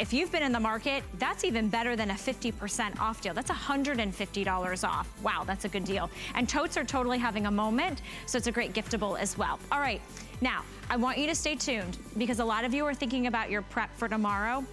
If you've been in the market, that's even better than a 50% off deal. That's $150 off. Wow, that's a good deal. And totes are totally having a moment, so it's a great giftable as well. All right, now, I want you to stay tuned because a lot of you are thinking about your prep for tomorrow.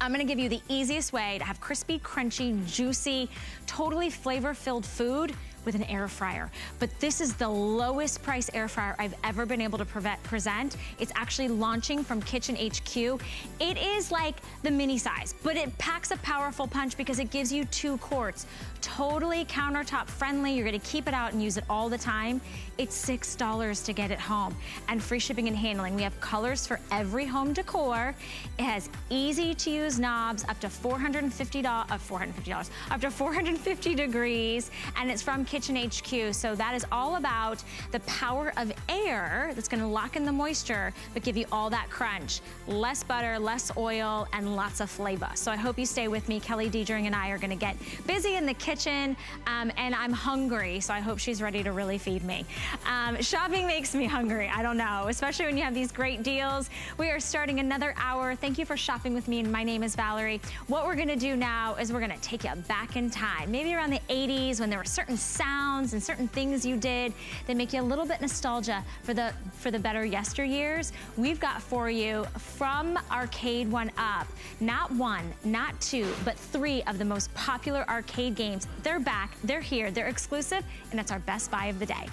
I'm gonna give you the easiest way to have crispy, crunchy, juicy, totally flavor-filled food with an air fryer. But this is the lowest price air fryer I've ever been able to present. It's actually launching from Kitchen HQ. It is like the mini size, but it packs a powerful punch because it gives you two quarts. Totally countertop friendly. You're gonna keep it out and use it all the time. It's $6 to get it home and free shipping and handling. We have colors for every home decor. It has easy to use knobs up to $450, uh, $450, up to 450 degrees and it's from Kitchen HQ. So that is all about the power of air that's gonna lock in the moisture, but give you all that crunch. Less butter, less oil, and lots of flavor. So I hope you stay with me. Kelly Diedring and I are gonna get busy in the kitchen, um, and I'm hungry, so I hope she's ready to really feed me. Um, shopping makes me hungry, I don't know, especially when you have these great deals. We are starting another hour. Thank you for shopping with me, my name is Valerie. What we're gonna do now is we're gonna take you back in time, maybe around the 80s when there were certain sounds and certain things you did that make you a little bit nostalgia for the for the better yesteryears. We've got for you from Arcade One Up, not one, not two, but three of the most popular arcade games. They're back, they're here, they're exclusive, and it's our best buy of the day.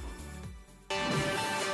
あ!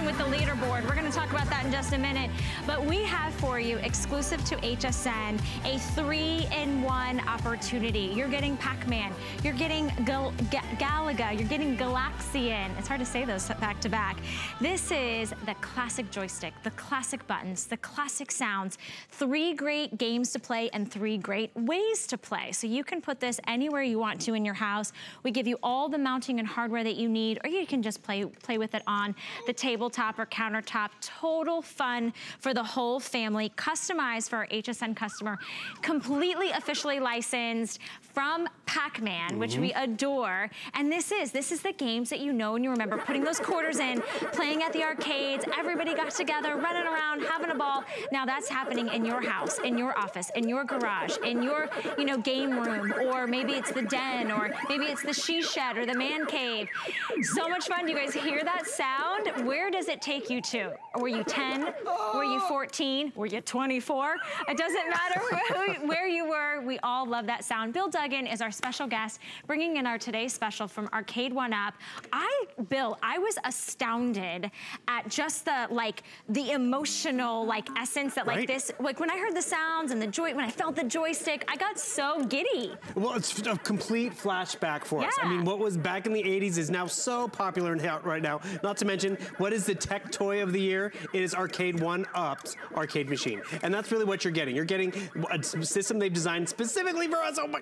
Leaderboard. We're gonna talk about that in just a minute. But we have for you, exclusive to HSN, a three-in-one opportunity. You're getting Pac-Man, you're getting Gal Ga Galaga, you're getting Galaxian. It's hard to say those back to back. This is the classic joystick, the classic buttons, the classic sounds, three great games to play and three great ways to play. So you can put this anywhere you want to in your house. We give you all the mounting and hardware that you need, or you can just play, play with it on the tabletop or countertop. Total fun for the whole family, customized for our HSN customer, completely officially licensed from Pac-Man, mm -hmm. which we mm-hmm. adore. And this is, this is the games that you know and you remember, putting those quarters in, playing at the arcades, everybody got together, running around, having a ball. Now that's happening in your house, in your office, in your garage, in your, you know, game room, or maybe it's the den, or maybe it's the she shed or the man cave. So much fun. Do you guys hear that sound? Where does it take you to? Were you 10? Were you 14? Were you 24? It doesn't matter where you were. We all love that sound. Bill Duggan is our special guest, bringing in our today's special from Arcade One Up. I, Bill, I was astounded at just the, like, the emotional, like, essence that, like, right. this, like, when I heard the sounds and the joy, when I felt the joystick, I got so giddy. Well, it's a complete flashback for yeah. us. I mean, what was back in the 80s is now so popular right now. Not to mention, what is the tech toy of the year? It is Arcade One Up's arcade machine. And that's really what you're getting. You're getting a system they've designed specifically for us. Oh my,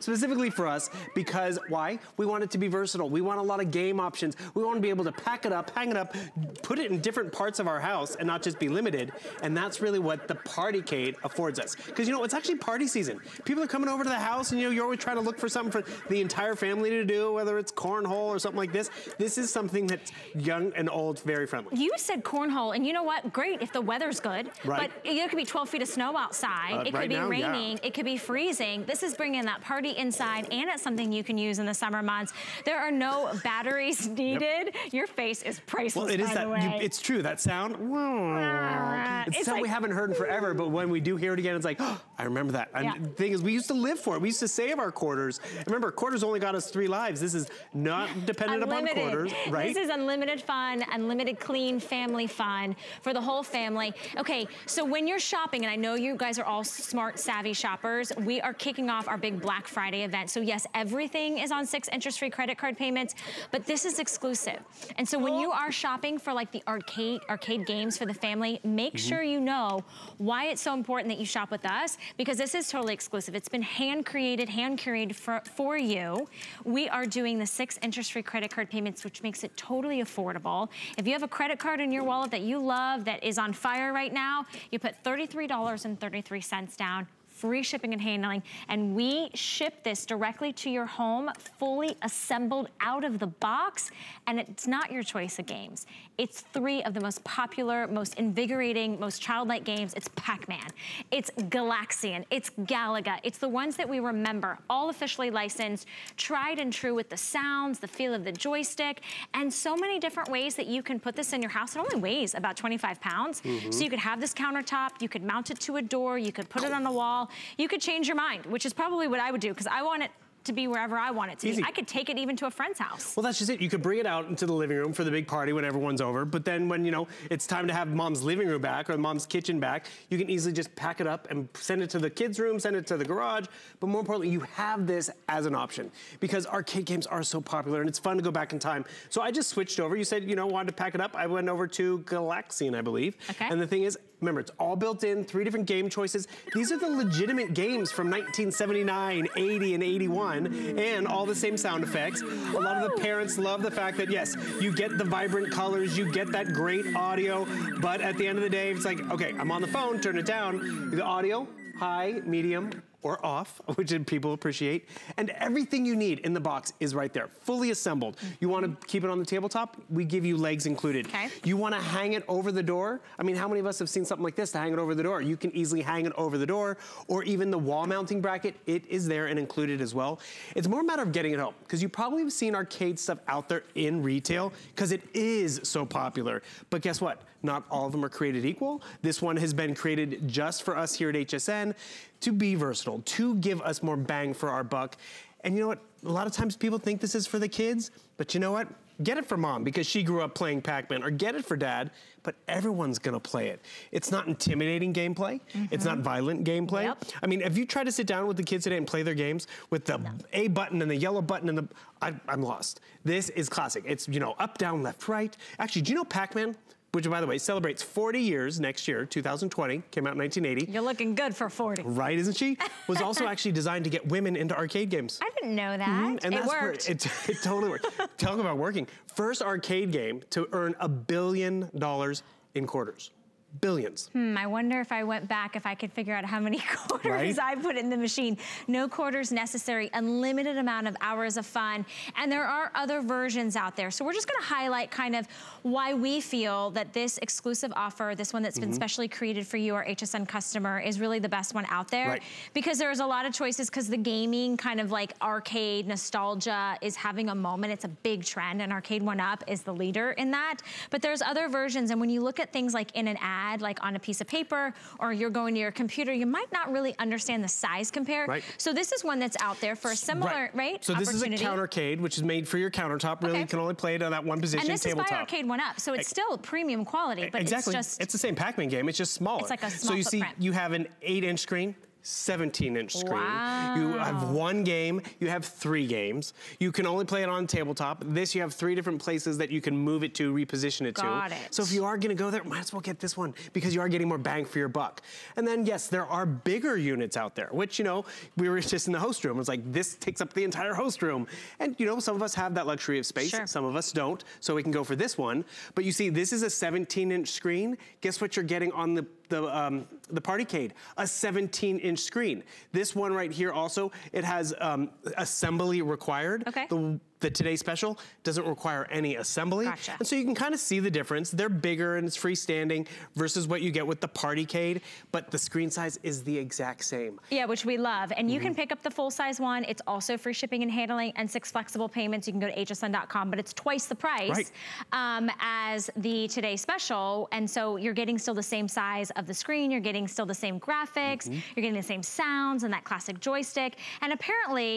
specifically for us because why? We want it to be versatile. We want a lot of game options. We want to be able to pack it up, hang it up, put it in different parts of our house and not just be limited. And that's really what the Partycade affords us. Because you know, it's actually party season. People are coming over to the house and you know, you're always trying to look for something for the entire family to do, whether it's cornhole or something like this. This is something that's young and old, very friendly. You said cornhole, and you know what? Great if the weather's good. Right. But it could be 12 feet of snow outside. Uh, it could right be now, raining. Yeah. It could be freezing. This is bringing that party inside, and it's something you can use in the summer months. There are no batteries needed. Yep. Your face is priceless, Well, it is that, you, it's true, that sound. It's, it's something like, we haven't heard in forever, but when we do hear it again, it's like, oh, I remember that. Yeah. And the thing is, we used to live for it. We used to save our quarters. Remember, quarters only got us three lives. This is not dependent upon quarters, right? This is unlimited fun, unlimited clean family fun for the whole family. Okay, so when you're shopping, and I know you guys are all smart, savvy shoppers, we are kicking off our big Black Friday event. So yes, everything is on six interest-free credit card payments, but this is exclusive. And so when you are shopping for like the arcade arcade games for the family, make mm -hmm. sure you know why it's so important that you shop with us because this is totally exclusive. It's been hand created, hand curated for, for you. We are doing the six interest-free credit card payments, which makes it totally affordable. If you have a credit card in your wallet that you love, that is on fire right now, you put $33.33 down free shipping and handling, and we ship this directly to your home, fully assembled out of the box, and it's not your choice of games. It's three of the most popular, most invigorating, most childlike games. It's Pac-Man, it's Galaxian, it's Galaga. It's the ones that we remember, all officially licensed, tried and true with the sounds, the feel of the joystick, and so many different ways that you can put this in your house. It only weighs about 25 pounds. Mm -hmm. So you could have this countertop, you could mount it to a door, you could put it on a wall, you could change your mind, which is probably what I would do because I want it to be wherever I want it to Easy. be. I could take it even to a friend's house. Well, that's just it. You could bring it out into the living room for the big party when everyone's over. But then when, you know, it's time to have mom's living room back or mom's kitchen back, you can easily just pack it up and send it to the kids' room, send it to the garage. But more importantly, you have this as an option because arcade games are so popular and it's fun to go back in time. So I just switched over. You said, you know, wanted to pack it up. I went over to Galaxian, I believe. Okay. And the thing is, Remember, it's all built in, three different game choices. These are the legitimate games from 1979, 80, and 81, and all the same sound effects. A lot of the parents love the fact that, yes, you get the vibrant colors, you get that great audio, but at the end of the day, it's like, okay, I'm on the phone, turn it down. The audio, high, medium, or off, which people appreciate. And everything you need in the box is right there, fully assembled. You wanna mm-hmm. keep it on the tabletop? We give you legs included. Okay. You wanna hang it over the door? I mean, how many of us have seen something like this to hang it over the door? You can easily hang it over the door, or even the wall mounting bracket, it is there and included as well. It's more a matter of getting it home, because you probably have seen arcade stuff out there in retail, because it is so popular. But guess what? Not all of them are created equal. This one has been created just for us here at HSN to be versatile, to give us more bang for our buck. And you know what? A lot of times people think this is for the kids, but you know what? Get it for mom because she grew up playing Pac-Man, or get it for dad, but everyone's gonna play it. It's not intimidating gameplay. Mm -hmm. It's not mm-hmm. violent gameplay. Yep. I mean, have you tried to sit down with the kids today and play their games with the no. A button and the yellow button and the, I, I'm lost. This is classic. It's, you know, up, down, left, right. Actually, do you know Pac-Man? Which by the way, celebrates 40 years next year, 2020, came out in 1980. You're looking good for 40. Right, isn't she? Was also actually designed to get women into arcade games. I didn't know that. Mm -hmm. And it worked. it, it totally worked. Talk about working. First arcade game to earn a billion dollars in quarters billions. Hmm, I wonder if I went back, if I could figure out how many quarters right? I put in the machine. No quarters necessary, unlimited amount of hours of fun. And there are other versions out there. So we're just gonna highlight kind of why we feel that this exclusive offer, this one that's been mm -hmm. specially created for you, our HSN customer, is really the best one out there. Right. Because there's a lot of choices because the gaming kind of like arcade nostalgia is having a moment. It's a big trend and Arcade One Up is the leader in that. But there's other versions and when you look at things like in an ad, like on a piece of paper or you're going to your computer, you might not really understand the size compare. Right. So this is one that's out there for a similar, right? right so this is a countercade, which is made for your countertop. Really, okay. you can only play it on that one position And this tabletop. is by Arcade One Up, so it's still premium quality, but exactly. it's just... It's the same Pac-Man game, it's just smaller. It's like a small So you footprint. see, you have an eight inch screen, 17 inch screen. Wow. You have one game, you have three games. You can only play it on tabletop. This you have three different places that you can move it to, reposition it Got to. It. So if you are gonna go there, might as well get this one because you are getting more bang for your buck. And then yes, there are bigger units out there, which you know, we were just in the host room. It's like this takes up the entire host room. And you know, some of us have that luxury of space, sure. some of us don't. So we can go for this one. But you see, this is a 17 inch screen. Guess what you're getting on the the, um, the Partycade, a 17 inch screen. This one right here also, it has um, assembly required. Okay. The, the Today Special doesn't require any assembly. Gotcha. And so you can kind of see the difference. They're bigger and it's freestanding versus what you get with the Partycade, but the screen size is the exact same. Yeah, which we love. And you mm -hmm. can pick up the full size one. It's also free shipping and handling and six flexible payments. You can go to hsn.com, but it's twice the price right. um, as the Today Special. And so you're getting still the same size of the screen. You're getting still the same graphics. Mm -hmm. You're getting the same sounds and that classic joystick. And apparently,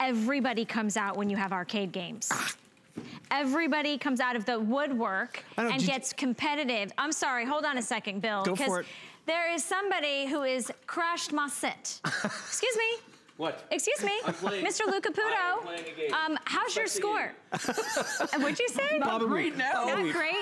everybody comes out when you have arcade games. Everybody comes out of the woodwork and gets competitive. I'm sorry, hold on a second, Bill. Go for it. There is somebody who is crashed my set. Excuse me. What? Excuse me, Mr. Lou Caputo. Um, how's your score? What'd you say? Not great now. Not great.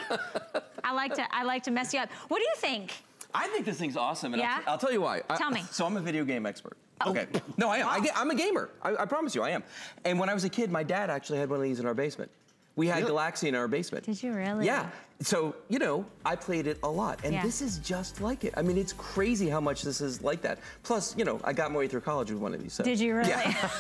I like to I like to mess you up. What do you think? I think this thing's awesome. And yeah? I'll, I'll tell you why. Tell I, me. So I'm a video game expert. Oh. Okay. No, I am. I, am a gamer. I, I, promise you, I am. And when I was a kid, my dad actually had one of these in our basement. We had really? Galaxian our basement. Did you really? Yeah. So, you know, I played it a lot, and Yeah. this is just like it. I mean, it's crazy how much this is like that. Plus, you know, I got my way through college with one of these. So. Did you really? Yeah.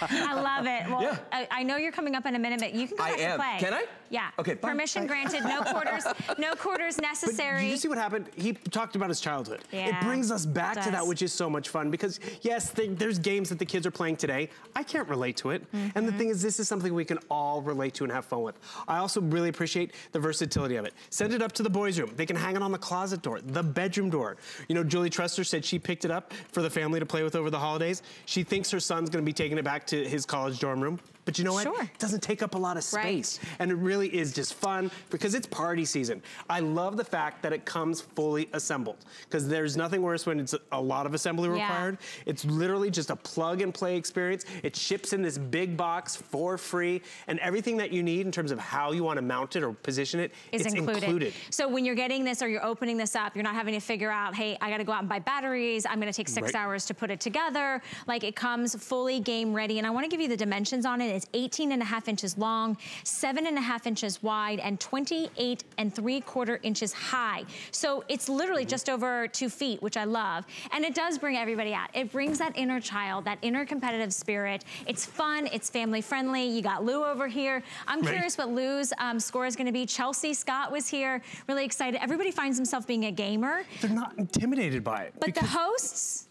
I love it. Well, Yeah. I, I know you're coming up in a minute, but you can go I back am. and play. Can I? Yeah. Okay, fine. Permission granted. No quarters. No quarters But necessary. did you see what happened? He talked about his childhood. Yeah, it brings us back to that, which is so much fun because yes, th- there's games that the kids are playing today. I can't relate to it. And Mm-hmm. the thing is, this is something we can all relate to and have fun with. I also really appreciate the versatility of it. Send it up to the boys' room. They can hang it on the closet door, the bedroom door. You know, Julie Trester said she picked it up for the family to play with over the holidays. She thinks her son's going to be taking it back to his college dorm room. But you know what? Sure. It doesn't take up a lot of space. Right. And it really is just fun because it's party season. I love the fact that it comes fully assembled because there's nothing worse when it's a lot of assembly Yeah. required. It's literally just a plug and play experience. It ships in this big box for free and everything that you need in terms of how you want to mount it or position it is it's included. So when you're getting this or you're opening this up, you're not having to figure out, hey, I gotta go out and buy batteries. I'm gonna take six Right. hours to put it together. Like it comes fully game ready. And I wanna give you the dimensions on it. It's 18 and a half inches long, seven and a half inches wide, and 28 and three quarter inches high. So it's literally just over two feet, which I love. And it does bring everybody out. It brings that inner child, that inner competitive spirit. It's fun, it's family friendly. You got Lou over here. I'm Right. curious what Lou's um, score is gonna be. Chelsea Scott was here, really excited. Everybody finds himself being a gamer, They're not intimidated by it. but the hosts,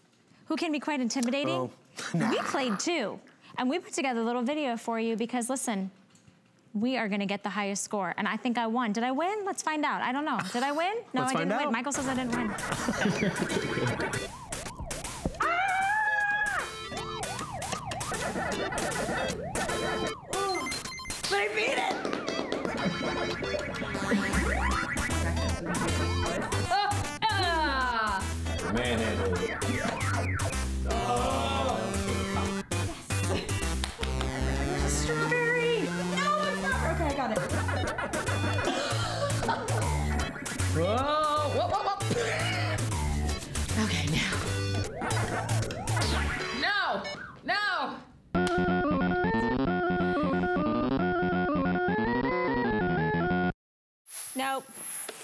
who can be quite intimidating, Oh, we played too. And we put together a little video for you because listen, we are gonna get the highest score. And I think I won. Did I win? Let's find out. I don't know. Did I win? No, Let's I didn't find win. Michael says I didn't win. but I beat it! Ah! Manhandle.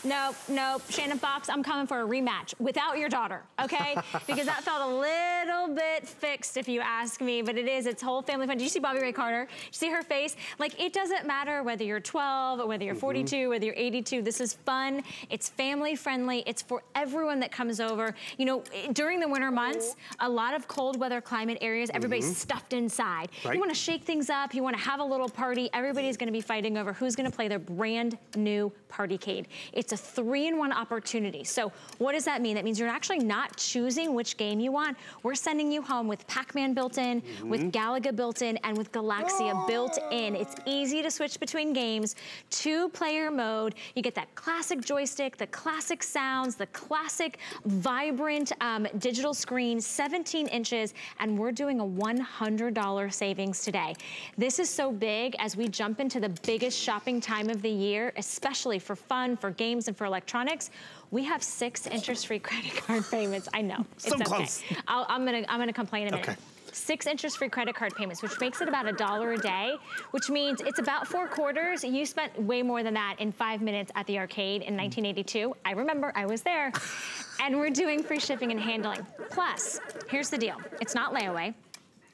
Nope, nope. Shannon Fox, I'm coming for a rematch without your daughter, okay? because that felt a little bit fixed, if you ask me, but it is. It's whole family fun. Did you see Bobby Ray Carter? Did you see her face? Like, it doesn't matter whether you're 12 or whether you're mm-hmm. 42, whether you're 82. This is fun. It's family friendly. It's for everyone that comes over. You know, eh, during the winter months, oh. a lot of cold weather climate areas, everybody's mm-hmm. stuffed inside. Right. You want to shake things up. You want to have a little party. Everybody's mm. going to be fighting over who's going to play their brand new Partycade. It's a three-in-one opportunity. So what does that mean? That means you're actually not choosing which game you want. We're sending you home with Pac-Man built in, with Galaga built in, and with Galaxian built in. It's easy to switch between games. Two-player mode. You get that classic joystick, the classic sounds, the classic vibrant um, digital screen, 17 inches, and we're doing a $100 savings today. This is so big as we jump into the biggest shopping time of the year, especially for fun, for games, and for electronics. We have six interest-free credit card payments. I know, So it's okay. close. I'll, I'm gonna, I'm gonna complain in a minute. Okay. Six interest-free credit card payments, which makes it about a dollar a day, which means it's about four quarters. You spent way more than that in five minutes at the arcade in 1982. I remember, I was there. and we're doing free shipping and handling. Plus, here's the deal. It's not layaway.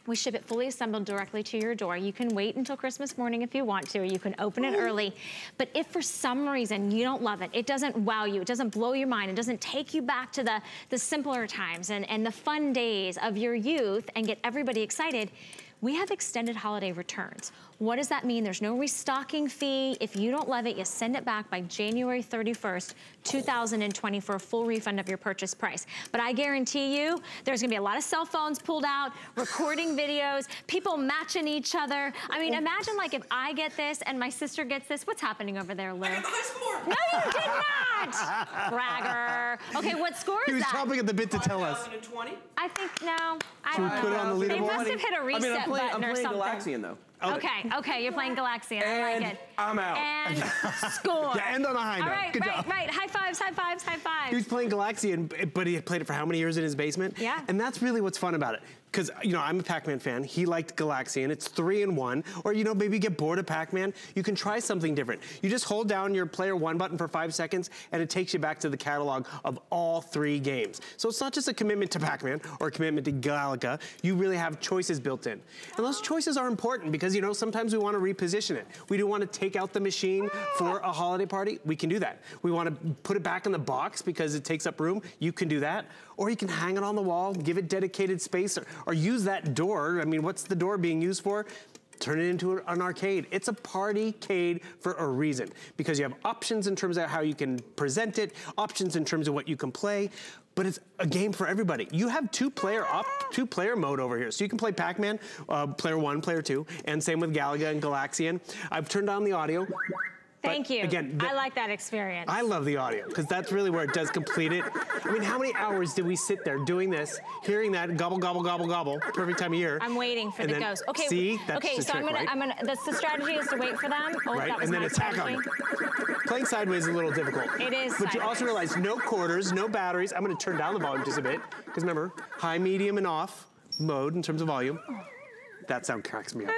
We ship it fully assembled directly to your door. You can wait until Christmas morning if you want to. or You can open it oh. early. But if for some reason you don't love it, it doesn't wow you, it doesn't blow your mind, it doesn't take you back to the, the simpler times and, and the fun days of your youth and get everybody excited, we have extended holiday returns. What does that mean? There's no restocking fee. If you don't love it, you send it back by January 31st, 2020 for a full refund of your purchase price. But I guarantee you, there's gonna be a lot of cell phones pulled out, recording videos, people matching each other. I mean, imagine like if I get this and my sister gets this, what's happening over there, Lou? I got the high score. No, you did not! Bragger. Okay, what score is He was that? chomping at the bit to tell us. 2020? I think, no. I Should we don't put it on the leaderboard? They must have hit a reset mean, I'm playing, I'm button or playing something. Galaxian though. Okay, okay, you're playing Galaxian. I like it. I'm out. And score. Yeah, end on a high note. right, Good right, job. right. High fives, high fives, high fives. He was playing Galaxian, but he had played it for how many years in his basement? Yeah. And that's really what's fun about it. Because, you know, I'm a Pac-Man fan. He liked Galaxian. It's three in one. Or, you know, maybe you get bored of Pac-Man. You can try something different. You just hold down your player one button for five seconds, and it takes you back to the catalog of all three games. So it's not just a commitment to Pac-Man or a commitment to Galaga. You really have choices built in. And those choices are important because, you know, sometimes we want to reposition it. We do want to take out the machine for a holiday party. We can do that. We want to put it back in the box because it takes up room. You can do that. Or you can hang it on the wall, give it dedicated space, or, or use that door. I mean, what's the door being used for? Turn it into an arcade. It's a party-cade for a reason because you have options in terms of how you can present it, options in terms of what you can play, but it's a game for everybody. You have two-player op, two-player mode over here, so you can play Pac-Man, uh, player one, player two, and same with Galaga and Galaxian. I've turned on the audio. Thank but you. Again, the- I like that experience. I love the audio because that's really where it does complete it. I mean, how many hours did we sit there doing this, hearing that gobble, gobble, gobble, gobble, perfect time of year? I'm waiting for the ghost. Okay. See, that's okay. the So I'm trick, gonna, right? I'm gonna. That's the strategy is to wait for them. Oh, right? that was And then my attack strategy. them. Playing sideways is a little difficult. It is But you also realize no quarters, no batteries. I'm going to turn down the volume just a bit because remember, high, medium, and off mode in terms of volume. That sound cracks me up.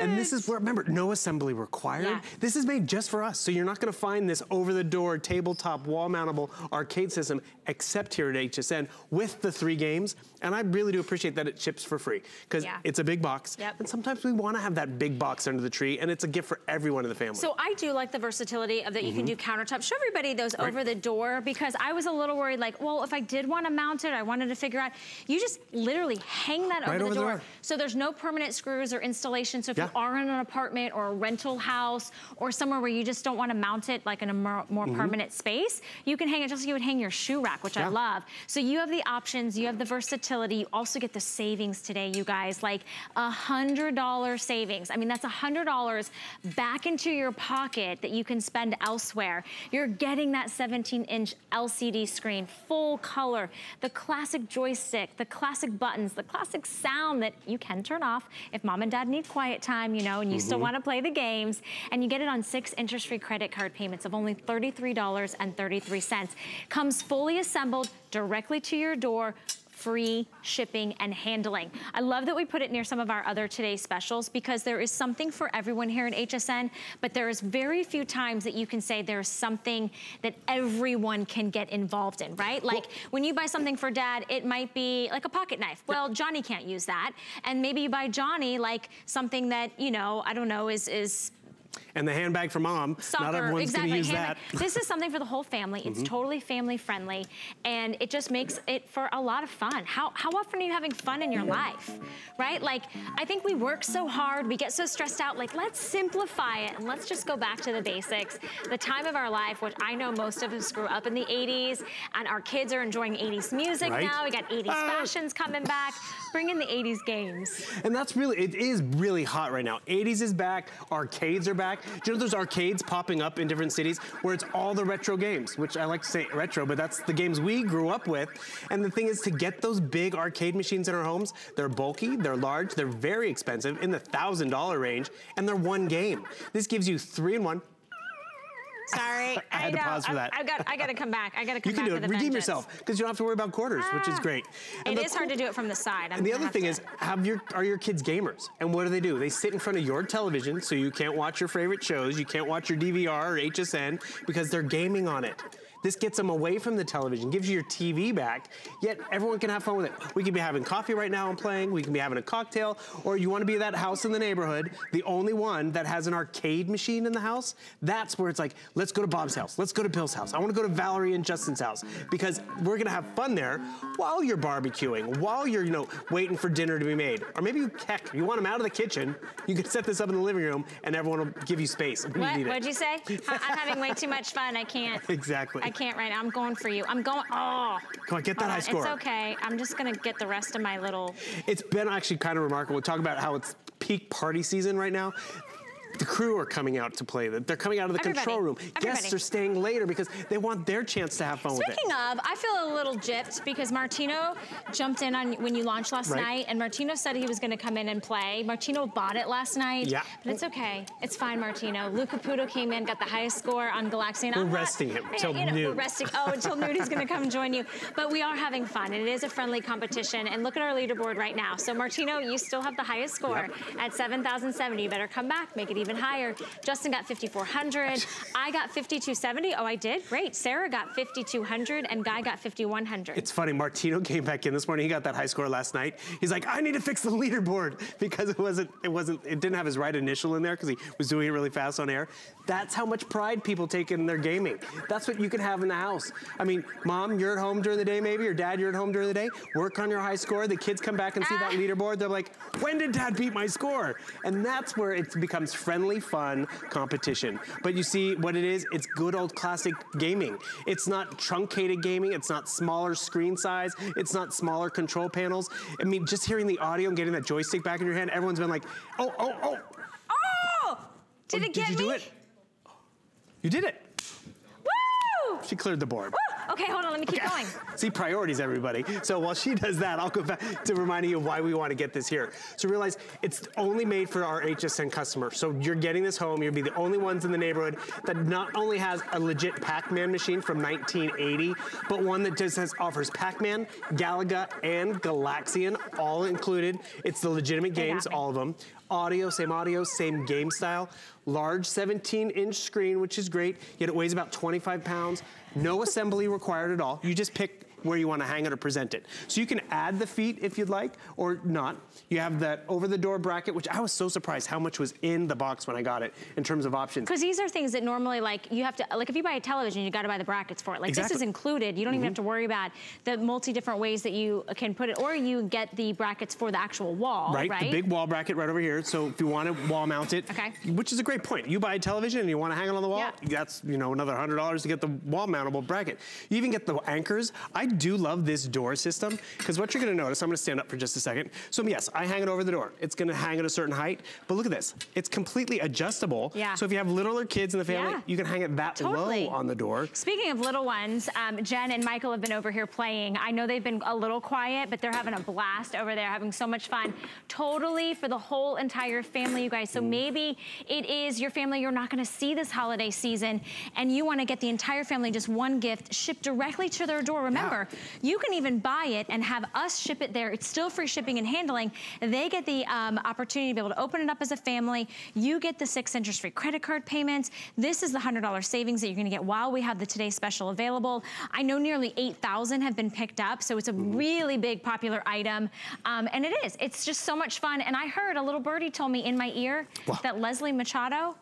And this is where, remember, no assembly required. Yeah. This is made just for us. So you're not gonna find this over-the-door, tabletop, wall-mountable arcade system except here at HSN with the three games. And I really do appreciate that it ships for free because Yeah. it's a big box. Yep. And sometimes we wanna have that big box under the tree and it's a gift for everyone in the family. So I do like the versatility of that you can do Mm-hmm. countertop. Show everybody those over the door because I was a little worried like, well, if I did want to mount it, I wanted to figure out, you just literally hang that Right over, over the the door. door. So there's no permanent screws or installation. So if you are in an apartment or a rental house or somewhere where you just don't want to mount it like in a more, more permanent space, you can hang it just like you would hang your shoe rack, which I Mm-hmm. Love. So you have the options, you have the versatility, you also get the savings today, you guys, like a $100 savings. I mean, that's a $100 back into your pocket that you can spend elsewhere. You're getting that 17 inch LCD screen, full color, the classic joystick, the classic buttons, the classic sound that you can turn off if mom and dad need quiet time, you know, and you still mm-hmm. wanna play the games. And you get it on six interest-free credit card payments of only $33.33. Comes fully assembled directly to your door, free shipping and handling. I love that we put it near some of our other today's specials because there is something for everyone here at HSN, but there is very few times that you can say there's something that everyone can get involved in, right? Like when you buy something for dad, it might be like a pocket knife. Well, Johnny can't use that. And maybe you buy Johnny like something that, you know, I don't know, is, is and the handbag for mom, soccer, not everyone's exactly. gonna use handbag. that. This is something for the whole family. It's totally family friendly, and it just makes it for a lot of fun. How how often are you having fun in your life, right? Like I think we work so hard, we get so stressed out. Like let's simplify it and let's just go back to the basics. The time of our life, which I know most of us grew up in the 80s, and our kids are enjoying 80s music Right. now. We got 80s Ah. fashions coming back. Bring in the 80s games. And that's really, it is really hot right now. 80s is back, arcades are back. Do you know there's arcades popping up in different cities where it's all the retro games, which I like to say retro, but that's the games we grew up with. And the thing is to get those big arcade machines in our homes, they're bulky, they're large, they're very expensive, in the $1,000 range, and they're one game. This gives you three in one. Sorry, I had to know. pause for that. I got, I got to come back. I got to come back. You can do it, redeem vengeance. yourself, because you don't have to worry about quarters, which is Ah. great. It the is hard to do it from the side. I'm And the other thing to- is, have your are your kids gamers? And what do they do? They sit in front of your television, so you can't watch your favorite shows, you can't watch your DVR or HSN because they're gaming on it. This gets them away from the television, gives you your TV back, yet everyone can have fun with it. We could be having coffee right now and playing, we can be having a cocktail, or you wanna be that house in the neighborhood, the only one that has an arcade machine in the house, that's where it's like, let's go to Bob's house, let's go to Bill's house, I wanna go to Valerie and Justin's house, because we're gonna have fun there while you're barbecuing, while you're, you know, waiting for dinner to be made. Or maybe you, heck, you want them out of the kitchen, you can set this up in the living room and everyone will give you space What? you need it. What'd you say? I'm having way too much fun. I can't. Exactly. I can't right now. I'm going for you. I'm going. Oh. Come on, get that high score. It's okay. I'm just gonna get the rest of my little. It's been actually kind of remarkable. Talk about how it's peak party season right now. The crew are coming out to play. They're coming out of the Everybody. control room. Everybody. Guests are staying later because they want their chance to have fun with it. Speaking of, I feel a little gypped because Martino jumped in on when you launched last Right. night, and Martino said he was going to come in and play. Martino bought it last night, Yeah. but it's okay. It's fine, Martino. Lou Caputo came in, got the highest score on Galaxian. We're I'm not- resting him Yeah, till you know, noon. We're resting. Oh, until noon, he's going to come join you. But we are having fun, and it is a friendly competition. And look at our leaderboard right now. So Martino, you still have the highest score at 7,070. You better come back, make it even higher. Justin got 5,400. I got 5,270. Oh, I did? Great. Sarah got 5,200, and Guy got 5,100. It's funny, Martino came back in this morning. He got that high score last night. He's like, I need to fix the leaderboard because it wasn't, it wasn't, it didn't have his right initial in there because he was doing it really fast on air. That's how much pride people take in their gaming. That's what you can have in the house. I mean, mom, you're at home during the day maybe, or dad, you're at home during the day. Work on your high score. The kids come back and see that Ah. leaderboard. They're like, when did dad beat my score? And that's where it becomes friendly, fun competition. But you see what it is? It's good old classic gaming. It's not truncated gaming. It's not smaller screen size. It's not smaller control panels. I mean, just hearing the audio and getting that joystick back in your hand, everyone's been like, oh, oh, oh. Oh! Did Oh, it get you me? do it? You did it. She cleared the board. Woo! Okay, hold on, let me keep going. See, priorities, everybody. So while she does that, I'll go back to reminding you of why we want to get this here. So realize it's only made for our HSN customer. So you're getting this home. You'll be the only ones in the neighborhood that not only has a legit Pac-Man machine from 1980, but one that just has offers Pac-Man, Galaga, and Galaxian all included. It's the legitimate They games, all of them. Audio, same audio, same game style. Large 17 inch screen, which is great, yet it weighs about 25 pounds. No assembly required at all. You just pick where you want to hang it or present it. So you can add the feet if you'd like or not. You have that over the door bracket, which I was so surprised how much was in the box when I got it in terms of options. Because these are things that normally, like, you have to, like, if you buy a television, you got to buy the brackets for it. Like, this is included. You don't even have mm-hmm. to worry about the multi different ways that you can put it, or you get the brackets for the actual wall, right? Right, the big wall bracket right over here. So if you want to wall mount it, Okay. which is a great point. You buy a television and you want to hang it on the wall, Yeah. that's you know another hundred dollars to get the wall mountable bracket. You even get the anchors. I do love this door system because what you're going to notice, I'm going to stand up for just a second. So yes, I hang it over the door. It's going to hang at a certain height, but look at this. It's completely adjustable. Yeah. So if you have littler kids in the family, Yeah. you can hang it that Totally. low on the door. Speaking of little ones, um, Jen and Michael have been over here playing. I know they've been a little quiet, but they're having a blast over there, having so much fun. Totally for the whole entire family, you guys. So Mm. maybe it is your family you're not gonna see this holiday season, and you wanna get the entire family just one gift shipped directly to their door. Remember, you can even buy it and have us ship it there. It's still free shipping and handling. They get the um, opportunity to be able to open it up as a family. You get the six interest-free credit card payments. This is the $100 savings that you're gonna get while we have the Today Special available. I know nearly 8,000 have been picked up, so it's a really big popular item. Um, and it is, it's just so much fun. And I heard a little birdie told me in my ear Wow. that Leslie Machado,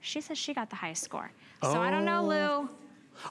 she says she got the highest score. So I don't know, Lou.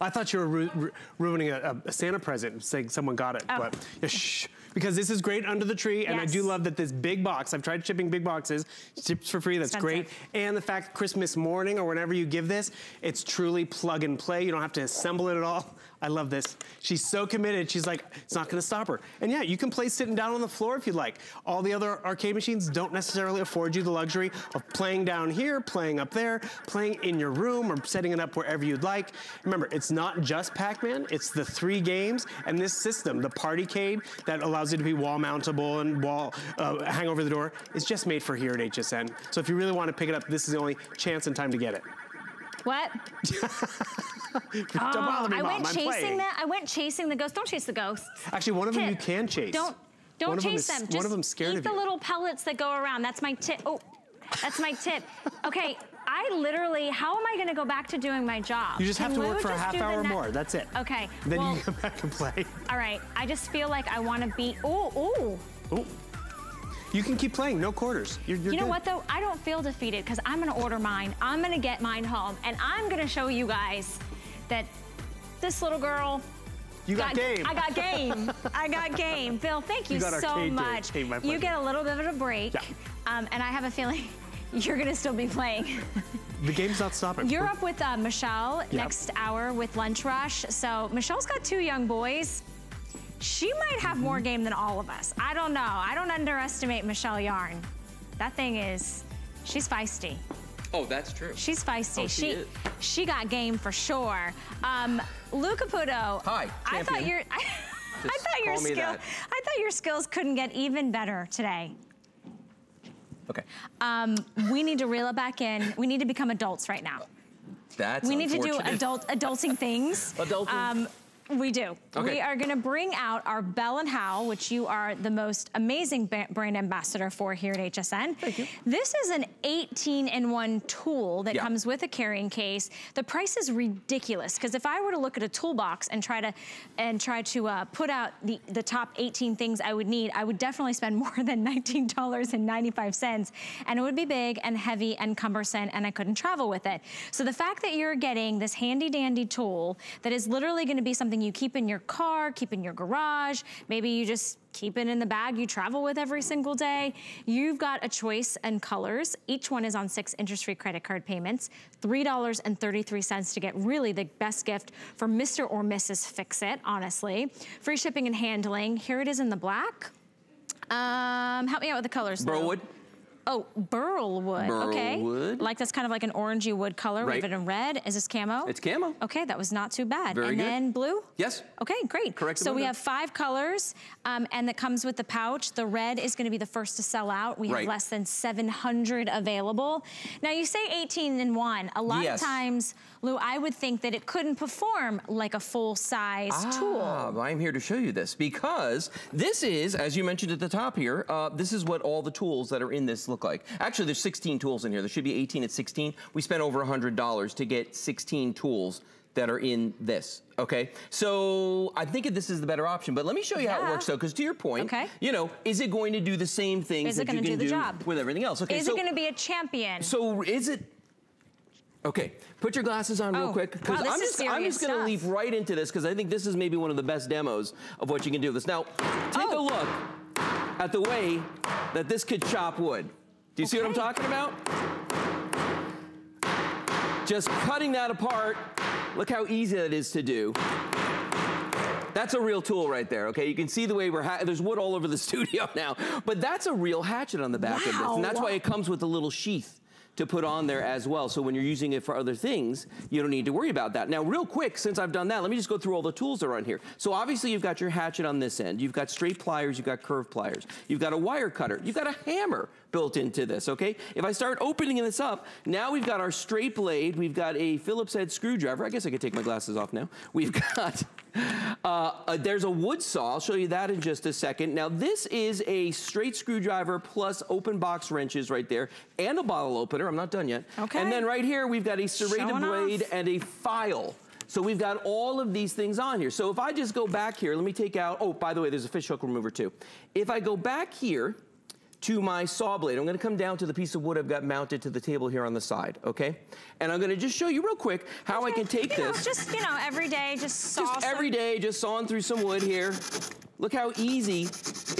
I thought you were ru ru- ruining a, a Santa present, saying someone got it. Oh. But yeah, shh, because this is great under the tree, and I do love that this big box. I've tried shipping big boxes, ships for free. That's great. And the fact Christmas morning or whenever you give this, it's truly plug and play. You don't have to assemble it at all. I love this. She's so committed. She's like, it's not going to stop her. And yeah, you can play sitting down on the floor if you'd like. All the other arcade machines don't necessarily afford you the luxury of playing down here, playing up there, playing in your room, or setting it up wherever you'd like. Remember, it's not just Pac-Man. It's the three games and this system, the Partycade, that allows it to be wall mountable and wall uh, hang over the door. It's just made for here at HSN. So if you really want to pick it up, this is the only chance and time to get it. What? Don't oh, bother Oh, me, I Mom. went I'm chasing playing. that. I went chasing the ghost. Don't chase the ghosts. Actually, one of them you can chase. Don't don't One them chase them. one Just of them's scared eat of the you. little pellets that go around. That's my tip. Oh, that's my tip. Okay, I literally. How am I going to go back to doing my job? You just have Can to work for a half hour more. That's it. Okay. Then well, you can come back and play. all right. I just feel like I want to be, Oh, oh. Ooh. You can keep playing, no quarters. You're, you're You know good. what though? I don't feel defeated because I'm gonna order mine. I'm gonna get mine home, and I'm gonna show you guys that this little girl. You got, game. I got game. I got game. Bill, thank you, You so much. You get a little bit of a break, Yeah. um, and I have a feeling you're gonna still be playing. the game's not stopping. You're up with uh, Michelle next hour with Lunch Rush. So Michelle's got two young boys. She might have more game than all of us. I don't know. I don't underestimate Michelle Yarn. That thing is, she's feisty. Oh, that's true. She's feisty. Oh, she is. she got game for sure. Um, Lou Caputo. Hi, I thought champion. your I, I thought your skill that. I thought your skills couldn't get even better today. Okay. Um, we need to reel it back in. We need to become adults right now. That's we need to do adult adulting things. Adulting. Um, we do. Okay. We are going to bring out our Bell and Howell, which you are the most amazing brand ambassador for here at HSN. Thank you. This is an 18-in-1 tool that Yeah. comes with a carrying case. The price is ridiculous because if I were to look at a toolbox and try to and try to uh, put out the the top 18 things I would need, I would definitely spend more than $19.95, and it would be big and heavy and cumbersome, and I couldn't travel with it. So the fact that you're getting this handy dandy tool that is literally going to be something you keep in your car, keep in your garage, maybe you just keep it in the bag you travel with every single day. You've got a choice and colors. Each one is on six interest-free credit card payments. $3.33 to get really the best gift for Mr. or Mrs. Fix-It, honestly. Free shipping and handling. Here it is in the black. Um, help me out with the colors. Lou. Burlwood. Oh, burl wood. Okay. Burlwood. Like that's kind of like an orangey wood color. We have Right. it in red. Is this camo? It's camo. Okay, that was not too bad. Very and good. then blue? Yes. Okay, great. Correct So we have five colors, um, and that comes with the pouch. The red is gonna be the first to sell out. We have less than 700 available. Now you say 18 in one. A lot Yes. of times, Lou, I would think that it couldn't perform like a full-size Ah, tool. I'm here to show you this because this is, as you mentioned at the top here, uh, this is what all the tools that are in this look like. Actually, there's 16 tools in here. There should be 18 at 16. We spent over $100 to get 16 tools that are in this, okay? So I think this is the better option, but let me show you how it works though, because to your point, Okay. you know, is it going to do the same things Is that you can do the job? with everything else? Okay, Is so, it gonna be a champion? so is it, Okay, put your glasses on real Oh, quick wow, I'm just I'm just going to stuff. leap right into this because I think this is maybe one of the best demos of what you can do with this. Now, take oh. a Oh. look at the way that this could chop wood. Do you see what I'm talking about? Just cutting that apart. Look how easy that is to do. That's a real tool right there, okay? You can see the way we're, ha- there's wood all over the studio now, but that's a real hatchet on the back of this. And that's why it comes with a little sheath to put on there as well. So when you're using it for other things, you don't need to worry about that. Now, real quick, since I've done that, let me just go through all the tools that are on here. So obviously you've got your hatchet on this end. You've got straight pliers, you've got curved pliers. You've got a wire cutter. You've got a hammer built into this, okay? If I start opening this up, now we've got our straight blade. We've got a Phillips head screwdriver. I guess I could take my glasses off now. We've got, uh, uh, there's a wood saw. I'll show you that in just a second. Now this is a straight screwdriver plus open box wrenches right there and a bottle opener. I'm not done yet. Okay. And then right here, we've got a serrated Showing blade off. and a file. So we've got all of these things on here. So if I just go back here, let me take out, oh, by the way, there's a fish hook remover too. If I go back here to my saw blade, I'm gonna come down to the piece of wood I've got mounted to the table here on the side, okay? And I'm gonna just show you real quick how I can take you know, this. just, you know, every day, just saw Just every day, just sawing through some wood here. Look how easy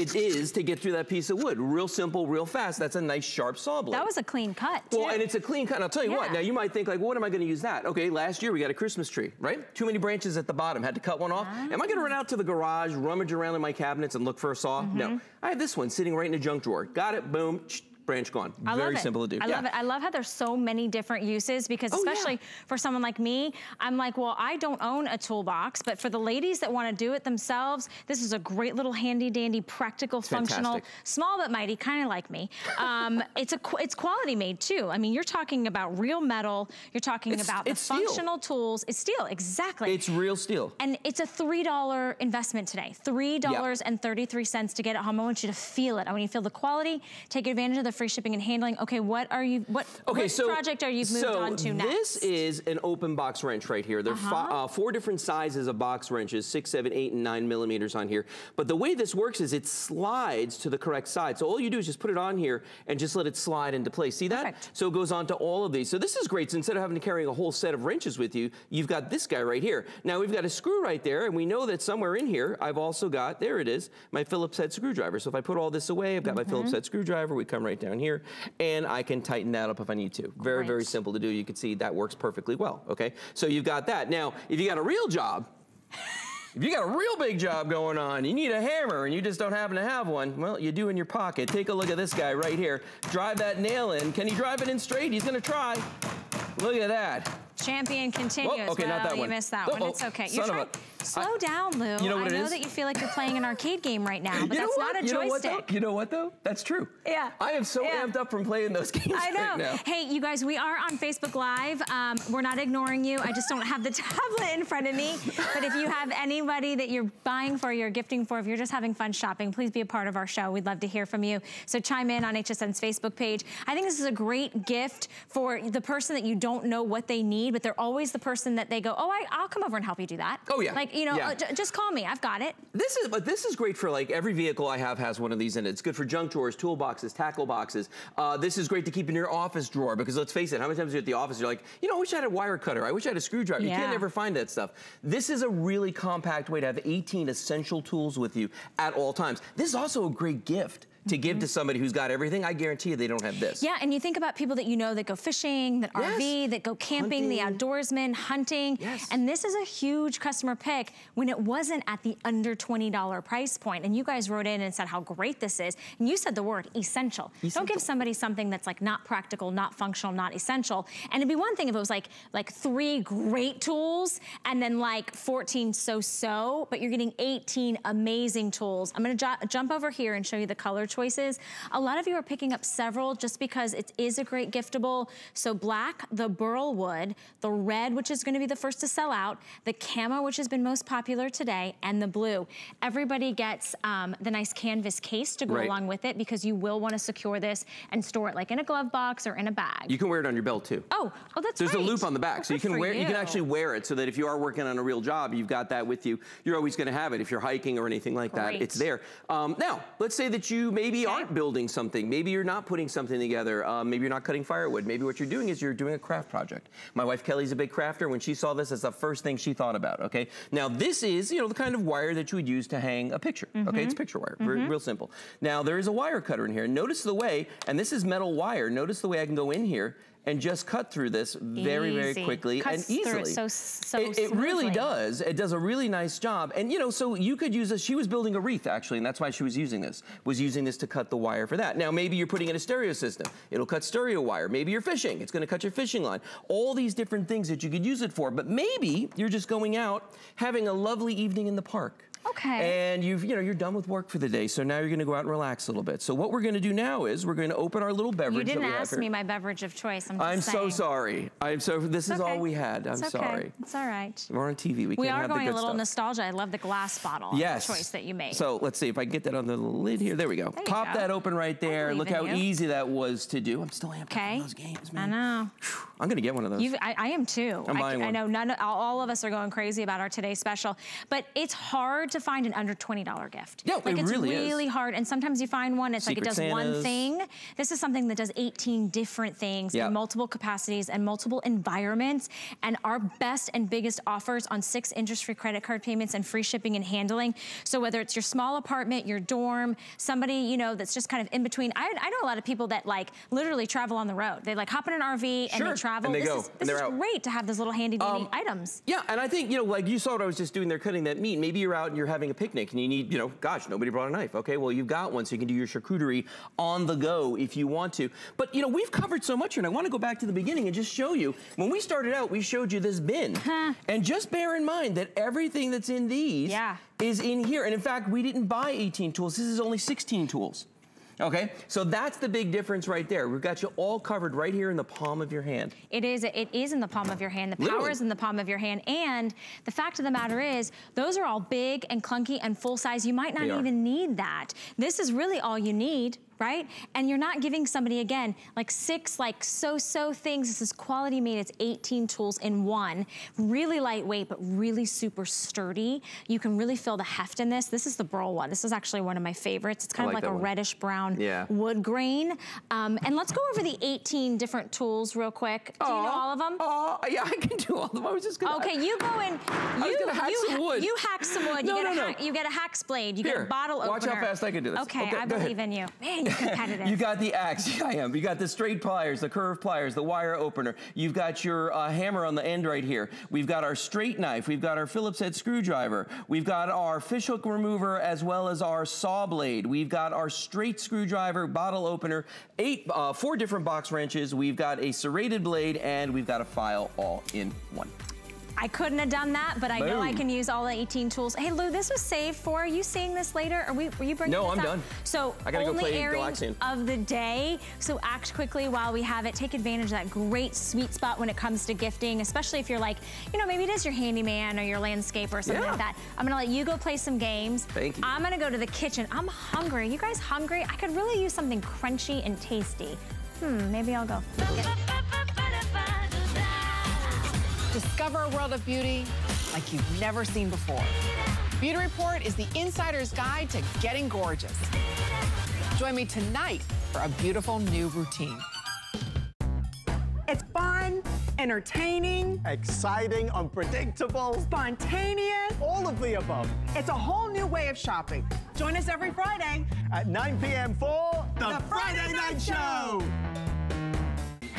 it is to get through that piece of wood. Real simple, real fast. That's a nice sharp saw blade. That was a clean cut, too. Well, and it's a clean cut. And I'll tell you what, now you might think like, well, what am I gonna use that? Okay, last year we got a Christmas tree, right? Too many branches at the bottom, had to cut one off. Am I gonna run out to the garage, rummage around in my cabinets and look for a saw? Mm-hmm. No. I have this one sitting right in a junk drawer. Got it, boom, branch gone. I Very simple to do. I yeah. love it. I love how there's so many different uses because Oh, yeah. especially for someone like me, I'm like, well, I don't own a toolbox, but for the ladies that want to do it themselves, this is a great little handy dandy, practical, functional, fantastic. small but mighty, kind of like me. Um, it's a it's quality made too. I mean, you're talking about real metal. You're talking It's- about the it's steel. functional tools. It's steel, exactly. It's real steel. and it's a $3 investment today. $3.33 to get it home. I want you to feel it. I want you to feel the quality, take advantage of the free shipping and handling. Okay, what are you, what, Okay, what so project are you moved so on to next? this is an open box wrench right here. There are Uh-huh. uh, four different sizes of box wrenches, six, seven, eight, and nine millimeters on here. But the way this works is it slides to the correct side. So all you do is just put it on here and just let it slide into place. See that? Perfect. So it goes on to all of these. So this is great. So instead of having to carry a whole set of wrenches with you, you've got this guy right here. Now we've got a screw right there, and we know that somewhere in here, I've also got, there it is, my Phillips head screwdriver. So if I put all this away, I've got my Mm-hmm. Phillips head screwdriver. We come right down here, and I can tighten that up if I need to. Very, very simple to do. You can see that works perfectly well, okay? So you've got that. Now, if you got a real job, If you got a real big job going on, you need a hammer and you just don't happen to have one, well, you do in your pocket. Take a look at this guy right here. Drive that nail in. Can he drive it in straight? He's gonna try. Look at that. Champion continues. Whoa, okay, well, not that you one. missed that Oh, one. It's okay. You're trying. Slow I- down, Lou. You know what I know is? that you feel like you're playing an arcade game right now, but you that's what? not a you know what, joystick. You know what though? That's true. Yeah. I am so Yeah. amped up from playing those games I know. right now. Hey, you guys, we are on Facebook Live. Um, we're not ignoring you. I just don't have the tablet in front of me. But if you have anybody that you're buying for, you're gifting for, if you're just having fun shopping, please be a part of our show. We'd love to hear from you. So chime in on HSN's Facebook page. I think this is a great gift for the person that you don't know what they need, but they're always the person that they go, oh, I, I'll come over and help you do that. Oh, yeah. Like, you know, Yeah. uh, j- just call me. I've got it. This is, but this is great for like every vehicle I have has one of these in it. It's good for junk drawers, toolboxes, tackle boxes. Uh, this is great to keep in your office drawer because let's face it, how many times you're at the office, you're like, you know, I wish I had a wire cutter. I wish I had a screwdriver. You can't ever find that stuff. This is a really compact way to have 18 essential tools with you at all times. This is also a great gift to give to somebody who's got everything. I guarantee you they don't have this. Mm-hmm. Yeah, and you think about people that you know that go fishing, that Yes. RV, that go camping, the outdoorsmen, hunting. Yes. And this is a huge customer pick when it wasn't at the under $20 price point. And you guys wrote in and said how great this is. And you said the word essential. essential. Don't give somebody something that's like not practical, not functional, not essential. And it'd be one thing if it was like like three great tools and then like 14 so-so, but you're getting 18 amazing tools. I'm gonna jump over here and show you the color choices. A lot of you are picking up several just because it is a great giftable. So black, the burl wood, the red, which is gonna be the first to sell out, the camo, which has been most popular today, and the blue. Everybody gets um, the nice canvas case to go Right. along with it because you will wanna secure this and store it like in a glove box or in a bag. You can wear it on your belt too. oh, oh, that's There's right. a loop on the back, Oh, so you can wear. You. can actually wear it, so that if you are working on a real job, you've got that with you. You're always going to have it if you're hiking or anything like that. It's there. Um, now, let's say that you maybe Okay. aren't building something. Maybe you're not putting something together. Um, maybe you're not cutting firewood. Maybe what you're doing is you're doing a craft project. My wife Kelly's a big crafter. When she saw this, that's the first thing she thought about. Okay. Now this is you know the kind of wire that you would use to hang a picture. Okay, it's picture wire. Re- Real simple. Now there is a wire cutter in here. Notice the way, and this is metal wire. Notice the way I can go in here and just cut through this very, very quickly Cuts and easily. so- so it, it really does. It does a really nice job. And you know, so you could use this. She was building a wreath actually, and that's why she was using this. Was using this to cut the wire for that. Now maybe you're putting in a stereo system. It'll cut stereo wire. Maybe you're fishing. It's going to cut your fishing line. All these different things that you could use it for. But maybe you're just going out having a lovely evening in the park. Okay. And you've, you know, you're done with work for the day, so now you're going to go out and relax a little bit. So what we're going to do now is we're going to open our little beverage. You didn't that we have ask me my beverage of choice. I'm just I'm so sorry. I'm so. This is all we had. I'm It's okay. sorry. It's all right. We're on TV. We, We are going a little stuff. nostalgia. I love the glass bottle Yes. choice that you made. So let's see if I can get that on the lid here. There we go. There Pop go. that open right there. Look how you. easy that was to do. I'm still amped up Okay. those games, man. I know. I'm gonna get one of those. I, I am too. I'm I, buying I know none, all- all of us are going crazy about our today's special, but it's hard to find an under $20 gift. Yeah, like it it's really is. really hard. And sometimes you find one, it's like it does one thing. This is something that does 18 different things Yeah. in multiple capacities and multiple environments. And our best and biggest offers on six interest-free credit card payments and free shipping and handling. So whether it's your small apartment, your dorm, somebody, you know, that's just kind of in between. I, I know a lot of people that like literally travel on the road. They like hop in an RV and Sure, they travel. and they this go, is, this is great to have those little handy dandy Um, items. Yeah, and I think, you know, like you saw what I was just doing there cutting that meat. Maybe you're out and you're having a picnic and you need, you know, gosh, nobody brought a knife. Okay, well, you've got one so you can do your charcuterie on the go if you want to. But, you know, we've covered so much here and I want to go back to the beginning and just show you. When we started out, we showed you this bin. And just bear in mind that everything that's in these Yeah. is in here. And in fact, we didn't buy 18 tools. This is only 16 tools. Okay, so that's the big difference right there. We've got you all covered right here in the palm of your hand. It is, it is in the palm of your hand. The power Literally. is in the palm of your hand. And the fact of the matter is, those are all big and clunky and full size. You might not even need that. This is really all you need, right? And you're not giving somebody, again, like six like so-so things. This is quality made. It's 18 tools in one. Really lightweight, but really super sturdy. You can really feel the heft in this. This is the Burl one. This is actually one of my favorites. It's kind like of like a one. reddish brown Yeah. wood grain. Um, and let's go over the 18 different tools real quick. Do you know all of them? Oh, yeah, I can do all of them. I was just gonna. Okay, you go in. I was You, gonna hack you, some wood. You hack some wood. No, you get no, a no. hack, You get a hack blade. You get a bottle watch opener. Watch how fast I can do this. Okay, Okay, I go ahead. believe in you. Man, competitive. you got the axe, yeah, I am. You got the straight pliers, the curved pliers, the wire opener. You've got your uh, hammer on the end right here. We've got our straight knife. We've got our Phillips head screwdriver. We've got our fishhook remover as well as our saw blade. We've got our straight screwdriver, bottle opener, eight, uh, four different box wrenches. We've got a serrated blade and we've got a file all in one. I couldn't have done that, but I Boom. know I can use all the 18 tools. Hey, Lou, this was saved for. Are you seeing this later? Are we? Were you bringing? No, I'm out? done. So I gotta only go play airing Galaxian. of the day. So act quickly while we have it. Take advantage of that great sweet spot when it comes to gifting, especially if you're like, you know, maybe it is your handyman or your landscaper or something yeah. like that. I'm gonna let you go play some games. Thank you. I'm gonna go to the kitchen. I'm hungry. You guys hungry? I could really use something crunchy and tasty. Hmm, maybe I'll go. Discover a world of beauty like you've never seen before. Beauty Report is the insider's guide to getting gorgeous. Join me tonight for a beautiful new routine. It's fun, entertaining, exciting, unpredictable, spontaneous, all of the above. It's a whole new way of shopping. Join us every Friday at 9 p.m. for The, the Friday, Friday, Night, Night Show. Show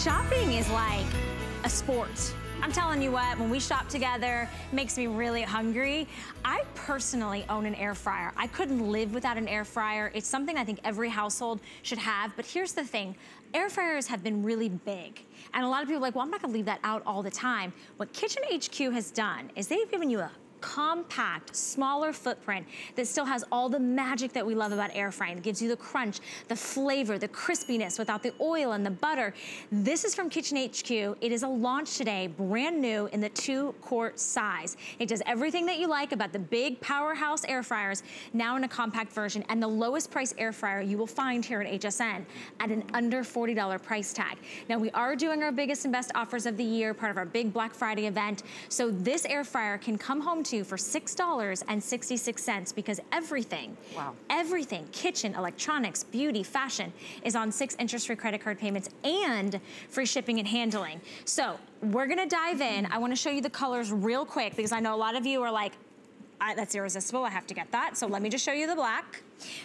Shopping is like a sport. I'm telling you what, when we shop together, it makes me really hungry. I personally own an air fryer. I couldn't live without an air fryer. It's something I think every household should have, but here's the thing. Air fryers have been really big. And a lot of people are like, well, I'm not gonna leave that out all the time. What Kitchen HQ has done is they've given you a compact, smaller footprint that still has all the magic that we love about air frying. It gives you the crunch, the flavor, the crispiness without the oil and the butter. This is from Kitchen HQ. It is a launch today, brand new in the two quart size. It does everything that you like about the big powerhouse air fryers, now in a compact version, and the lowest price air fryer you will find here at HSN at an under $40 price tag. Now we are doing our biggest and best offers of the year, part of our big Black Friday event. So this air fryer can come home to for $6.66 because everything, wow. everything, kitchen, electronics, beauty, fashion, is on six interest-free credit card payments and free shipping and handling. So we're gonna dive in. I wanna show you the colors real quick because I know a lot of you are like, that's irresistible, I have to get that. So let me just show you the black.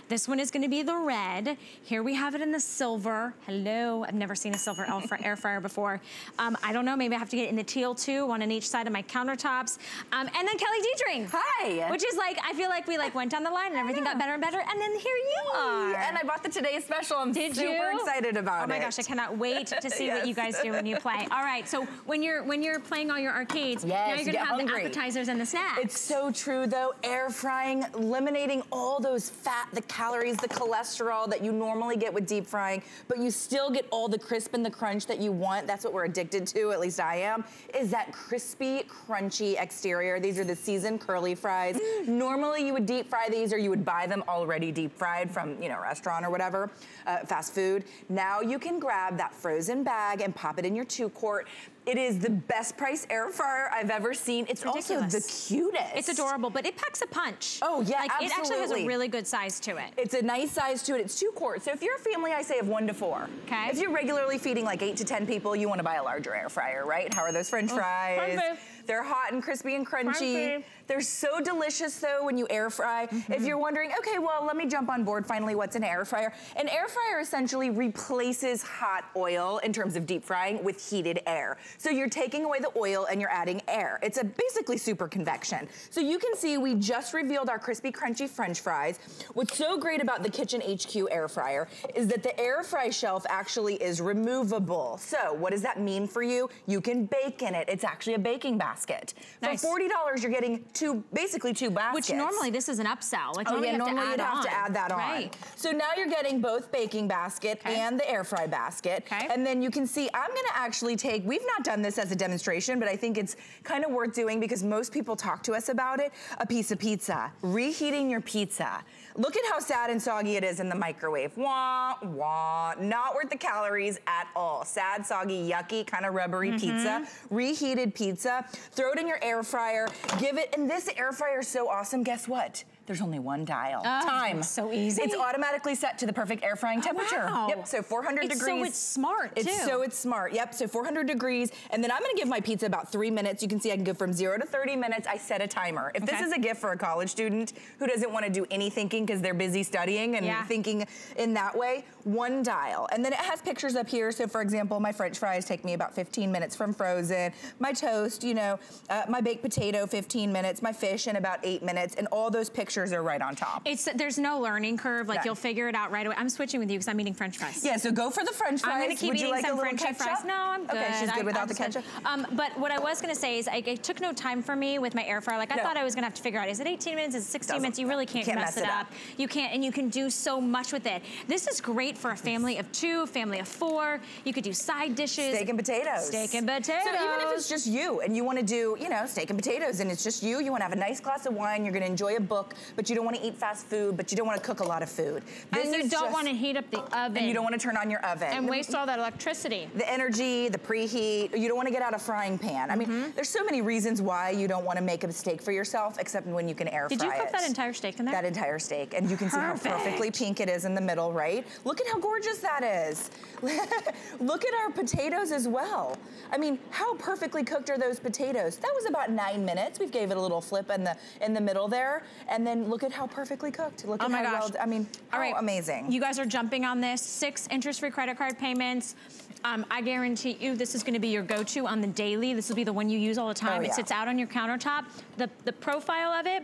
This one is gonna be the red. Here we have it in the silver. Hello, I've never seen a silver air fryer before. Um, I don't know, maybe I have to get it in the teal too, one on each side of my countertops. Um, and then Kelly Dietrich. Hi. Which is like, I feel like we like went down the line and everything got better and better. And then here you are. And I bought the Today Special. I'm Did super you? excited about it. Oh my it. gosh, I cannot wait to see yes. what you guys do when you play. All right, so when you're when you're playing all your arcades, yes, now you're gonna have hungry. the appetizers and the snacks. It's so true though, air frying, eliminating all those fat, the calories, the cholesterol that you normally get with deep frying, but you still get all the crisp and the crunch that you want. That's what we're addicted to, at least I am, is that crispy, crunchy exterior. These are the seasoned curly fries. Mm. Normally you would deep fry these or you would buy them already deep fried from, you know, restaurant or whatever, uh, fast food. Now you can grab that frozen bag and pop it in your two quart. It is the best price air fryer I've ever seen. It's, it's also the cutest. It's adorable, but it packs a punch. Oh yeah, like, absolutely. It actually has a really good size to it. It's a nice size to it. It's two quarts. So if you're a family, I say of one to four. Okay. If you're regularly feeding like eight to 10 people, you want to buy a larger air fryer, right? How are those french oh, fries? They're hot and crispy and crunchy. They're so delicious though when you air fry. Mm -hmm. If you're wondering, okay, well, let me jump on board finally, what's an air fryer? An air fryer essentially replaces hot oil in terms of deep frying with heated air. So you're taking away the oil and you're adding air. It's a basically super convection. So you can see we just revealed our crispy, crunchy french fries. What's so great about the Kitchen HQ air fryer is that the air fry shelf actually is removable. So what does that mean for you? You can bake in it. It's actually a baking basket basket. Nice. For $40, you're getting two, basically two baskets. Which normally this is an upsell. Like oh normally yeah, you normally you'd have to add that on. Right. So now you're getting both baking basket and the air fry basket. Okay. And then you can see, I'm gonna actually take, we've not done this as a demonstration, but I think it's kind of worth doing because most people talk to us about it. A piece of pizza, reheating your pizza. Look at how sad and soggy it is in the microwave. Wah, wah, not worth the calories at all. Sad, soggy, yucky, kind of rubbery Mm-hmm. pizza. Reheated pizza, throw it in your air fryer, give it, and this air fryer is so awesome, guess what? There's only one dial. Oh, Time. so easy. It's automatically set to the perfect air frying temperature. wow. Yep, so 400 It's so degrees. it's smart, It's too. so it's smart. Yep, so 400 degrees. And then I'm gonna give my pizza about three minutes. You can see I can go from zero to 30 minutes. I set a timer. If this is a gift for a college student who doesn't wanna do any thinking because they're busy studying and Yeah. thinking in that way, one dial. And then it has pictures up here. So for example, my french fries take me about 15 minutes from frozen. My toast, you know, uh, my baked potato, 15 minutes. My fish in about eight minutes. And all those pictures are right on top. It's there's no learning curve. Like Yeah. you'll figure it out right away. I'm switching with you because I'm eating French fries. Yeah, so go for the French fries. I'm gonna keep Would eating like some french ketchup? fries. No, I'm good. Okay, she's good I- without I'm the ketchup. Um, but what I was gonna say is I, it took no time for me with my air fryer. Like I No. thought I was gonna have to figure out is it 18 minutes, is it 16 Doesn't- minutes? You really can't, can't mess, mess it it up. up. You can't, and you can do so much with it. This is great for a family of two, family of four. You could do side dishes. Steak and potatoes. Steak and potatoes. So even if it's just you and you want to do, you know, steak and potatoes and it's just you, you want to have a nice glass of wine, you're going to enjoy a book, but you don't want to eat fast food, but you don't want to cook a lot of food. This and you don't want to heat up the oven. And you don't want to turn on your oven. and waste all that electricity. the energy, the preheat. You don't want to get out of frying pan. I mean, Mm-hmm. there's so many reasons why you don't want to make a steak for yourself, except when you can air fry. it. Did you cook it. that entire steak in there? That entire steak, and you can see how perfectly pink it is in the middle, right? Look at how gorgeous that is. Look at our potatoes as well. I mean, how perfectly cooked are those potatoes? That was about nine minutes. We gave it a little flip in the in the middle there, and then look at how perfectly cooked. Look Oh at my how gosh. well. I mean, how All right. amazing. You guys are jumping on this. Six interest-free credit card payments. Um, I guarantee you this is gonna be your go-to on the daily. This will be the one you use all the time. Oh, It sits out on your countertop. The, the profile of it,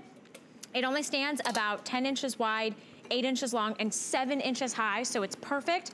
it only stands about 10 inches wide, eight inches long, and seven inches high, so it's perfect.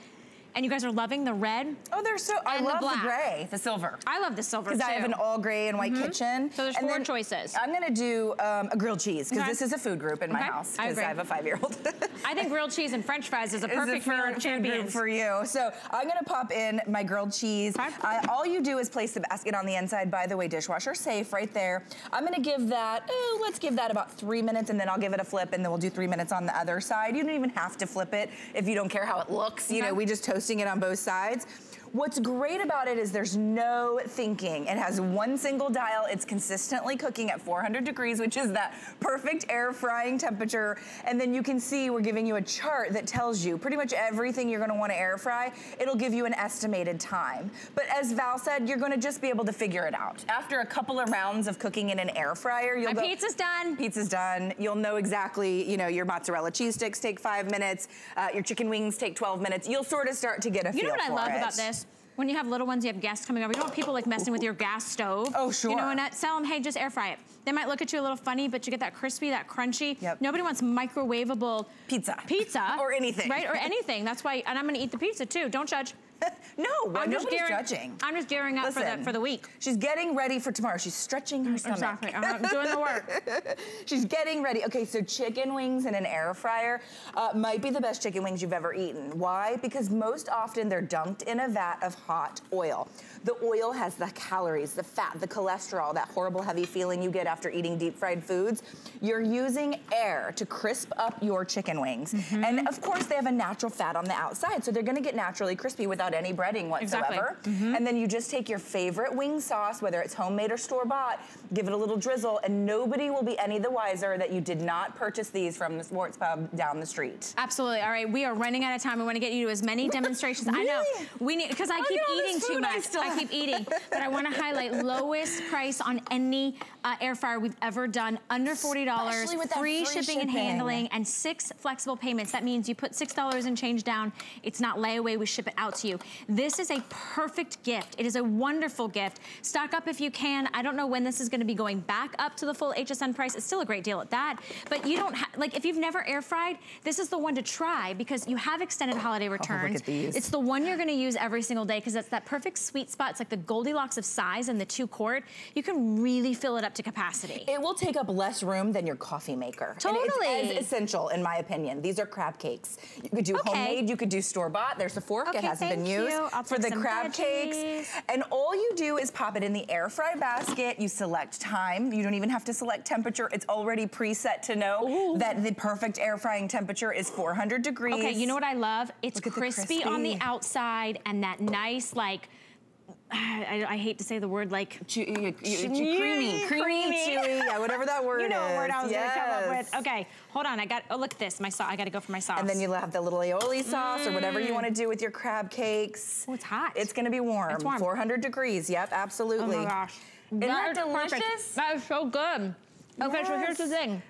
And you guys are loving the red. Oh, they're so. I love the, black. gray, the silver. I love the silver Because I have an all gray and white Mhm. kitchen. So there's And four then choices. I'm gonna do um, a grilled cheese because Okay. this is a food group in my Okay, house because I, agree. have a five-year-old. I think grilled cheese and french fries is a Is it perfect for meal of food group champions. for you. So I'm gonna pop in my grilled cheese. I, all you do is place the basket on the inside. By the way, dishwasher safe right there. I'm gonna give that, oh, let's give that about three minutes and then I'll give it a flip and then we'll do three minutes on the other side. You don't even have to flip it if you don't care how it looks. You know, we just it on both sides. What's great about it is there's no thinking. It has one single dial. It's consistently cooking at 400 degrees, which is that perfect air frying temperature. And then you can see we're giving you a chart that tells you pretty much everything you're gonna wanna air fry. It'll give you an estimated time. But as Val said, you're gonna just be able to figure it out. After a couple of rounds of cooking in an air fryer, you'll My go, pizza's done. Pizza's done. You'll know exactly, you know, your mozzarella cheese sticks take five minutes, uh, your chicken wings take 12 minutes. You'll sort of start to get a You feel for it. You know what I love it. about this? When you have little ones, you have guests coming over. You don't want people like messing with your gas stove. Oh, sure. You know, and tell them, hey, just air fry it. They might look at you a little funny, but you get that crispy, that crunchy. Yep. Nobody wants microwavable Pizza. Pizza. Or anything. Right? Or anything. That's why, and I'm gonna eat the pizza too. Don't judge. no, I'm just gearing, judging. I'm just gearing up for Listen, the for the week. She's getting ready for tomorrow. She's stretching her stomach. Exactly. Uh-huh. I'm doing the work. She's getting ready. Okay, so chicken wings in an air fryer uh, might be the best chicken wings you've ever eaten. Why? Because most often they're dunked in a vat of hot oil. The oil has the calories, the fat, the cholesterol, that horrible heavy feeling you get after eating deep fried foods. You're using air to crisp up your chicken wings. Mm-hmm. And of course, they have a natural fat on the outside, so they're gonna get naturally crispy without any breading whatsoever. Exactly. And then you just take your favorite wing sauce, whether it's homemade or store bought, give it a little drizzle, and nobody will be any the wiser that you did not purchase these from the sports pub down the street. Absolutely. All right, we are running out of time. We want to get you to as many demonstrations. I know. We need because I keep at all this eating too I much. still I, keep eating, but I want to highlight lowest price on any uh, air fryer we've ever done, under forty dollars, Especially with that free, free shipping and handling, and six flexible payments. That means you put six dollars and change down. It's not layaway. We ship it out to you. you, this is a perfect gift. It is a wonderful gift. Stock up if you can. I don't know when this is gonna be going back up to the full HSN price. It's still a great deal at that. But you don't like, if you've never air fried, this is the one to try because you have extended holiday returns. Oh, look at these. It's the one you're gonna use every single day because it's that perfect sweet spot. It's like the Goldilocks of size and the two quart. You can really fill it up to capacity. It will take up less room than your coffee maker. Totally. And it's essential in my opinion. These are crab cakes. You could do Okay. homemade, you could do store-bought. There's a fork, Okay, it hasn't been used. For the crab veggies. cakes. And all you do is pop it in the air fry basket. You select time. You don't even have to select temperature. It's already preset to know that the perfect air frying temperature is 400 degrees. Okay, you know what I love? It's the crispy, on the outside and that nice like, I, I hate to say the word like creamy, creamy, creamy, chewy, yeah, whatever that word You know what word I was is. gonna come up with. Okay, hold on. I got. Oh, look at this. My sauce. I got to go for my sauce. And then you'll have the little aioli sauce or whatever you Mm. want to do with your crab cakes. Oh, it's hot. It's going to be warm. It's warm. 400 degrees. Yep, absolutely. Oh my gosh. Isn't that, perfect. delicious? That is so good. Okay, so here's the thing.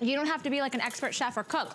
You don't have to be like an expert chef or cook.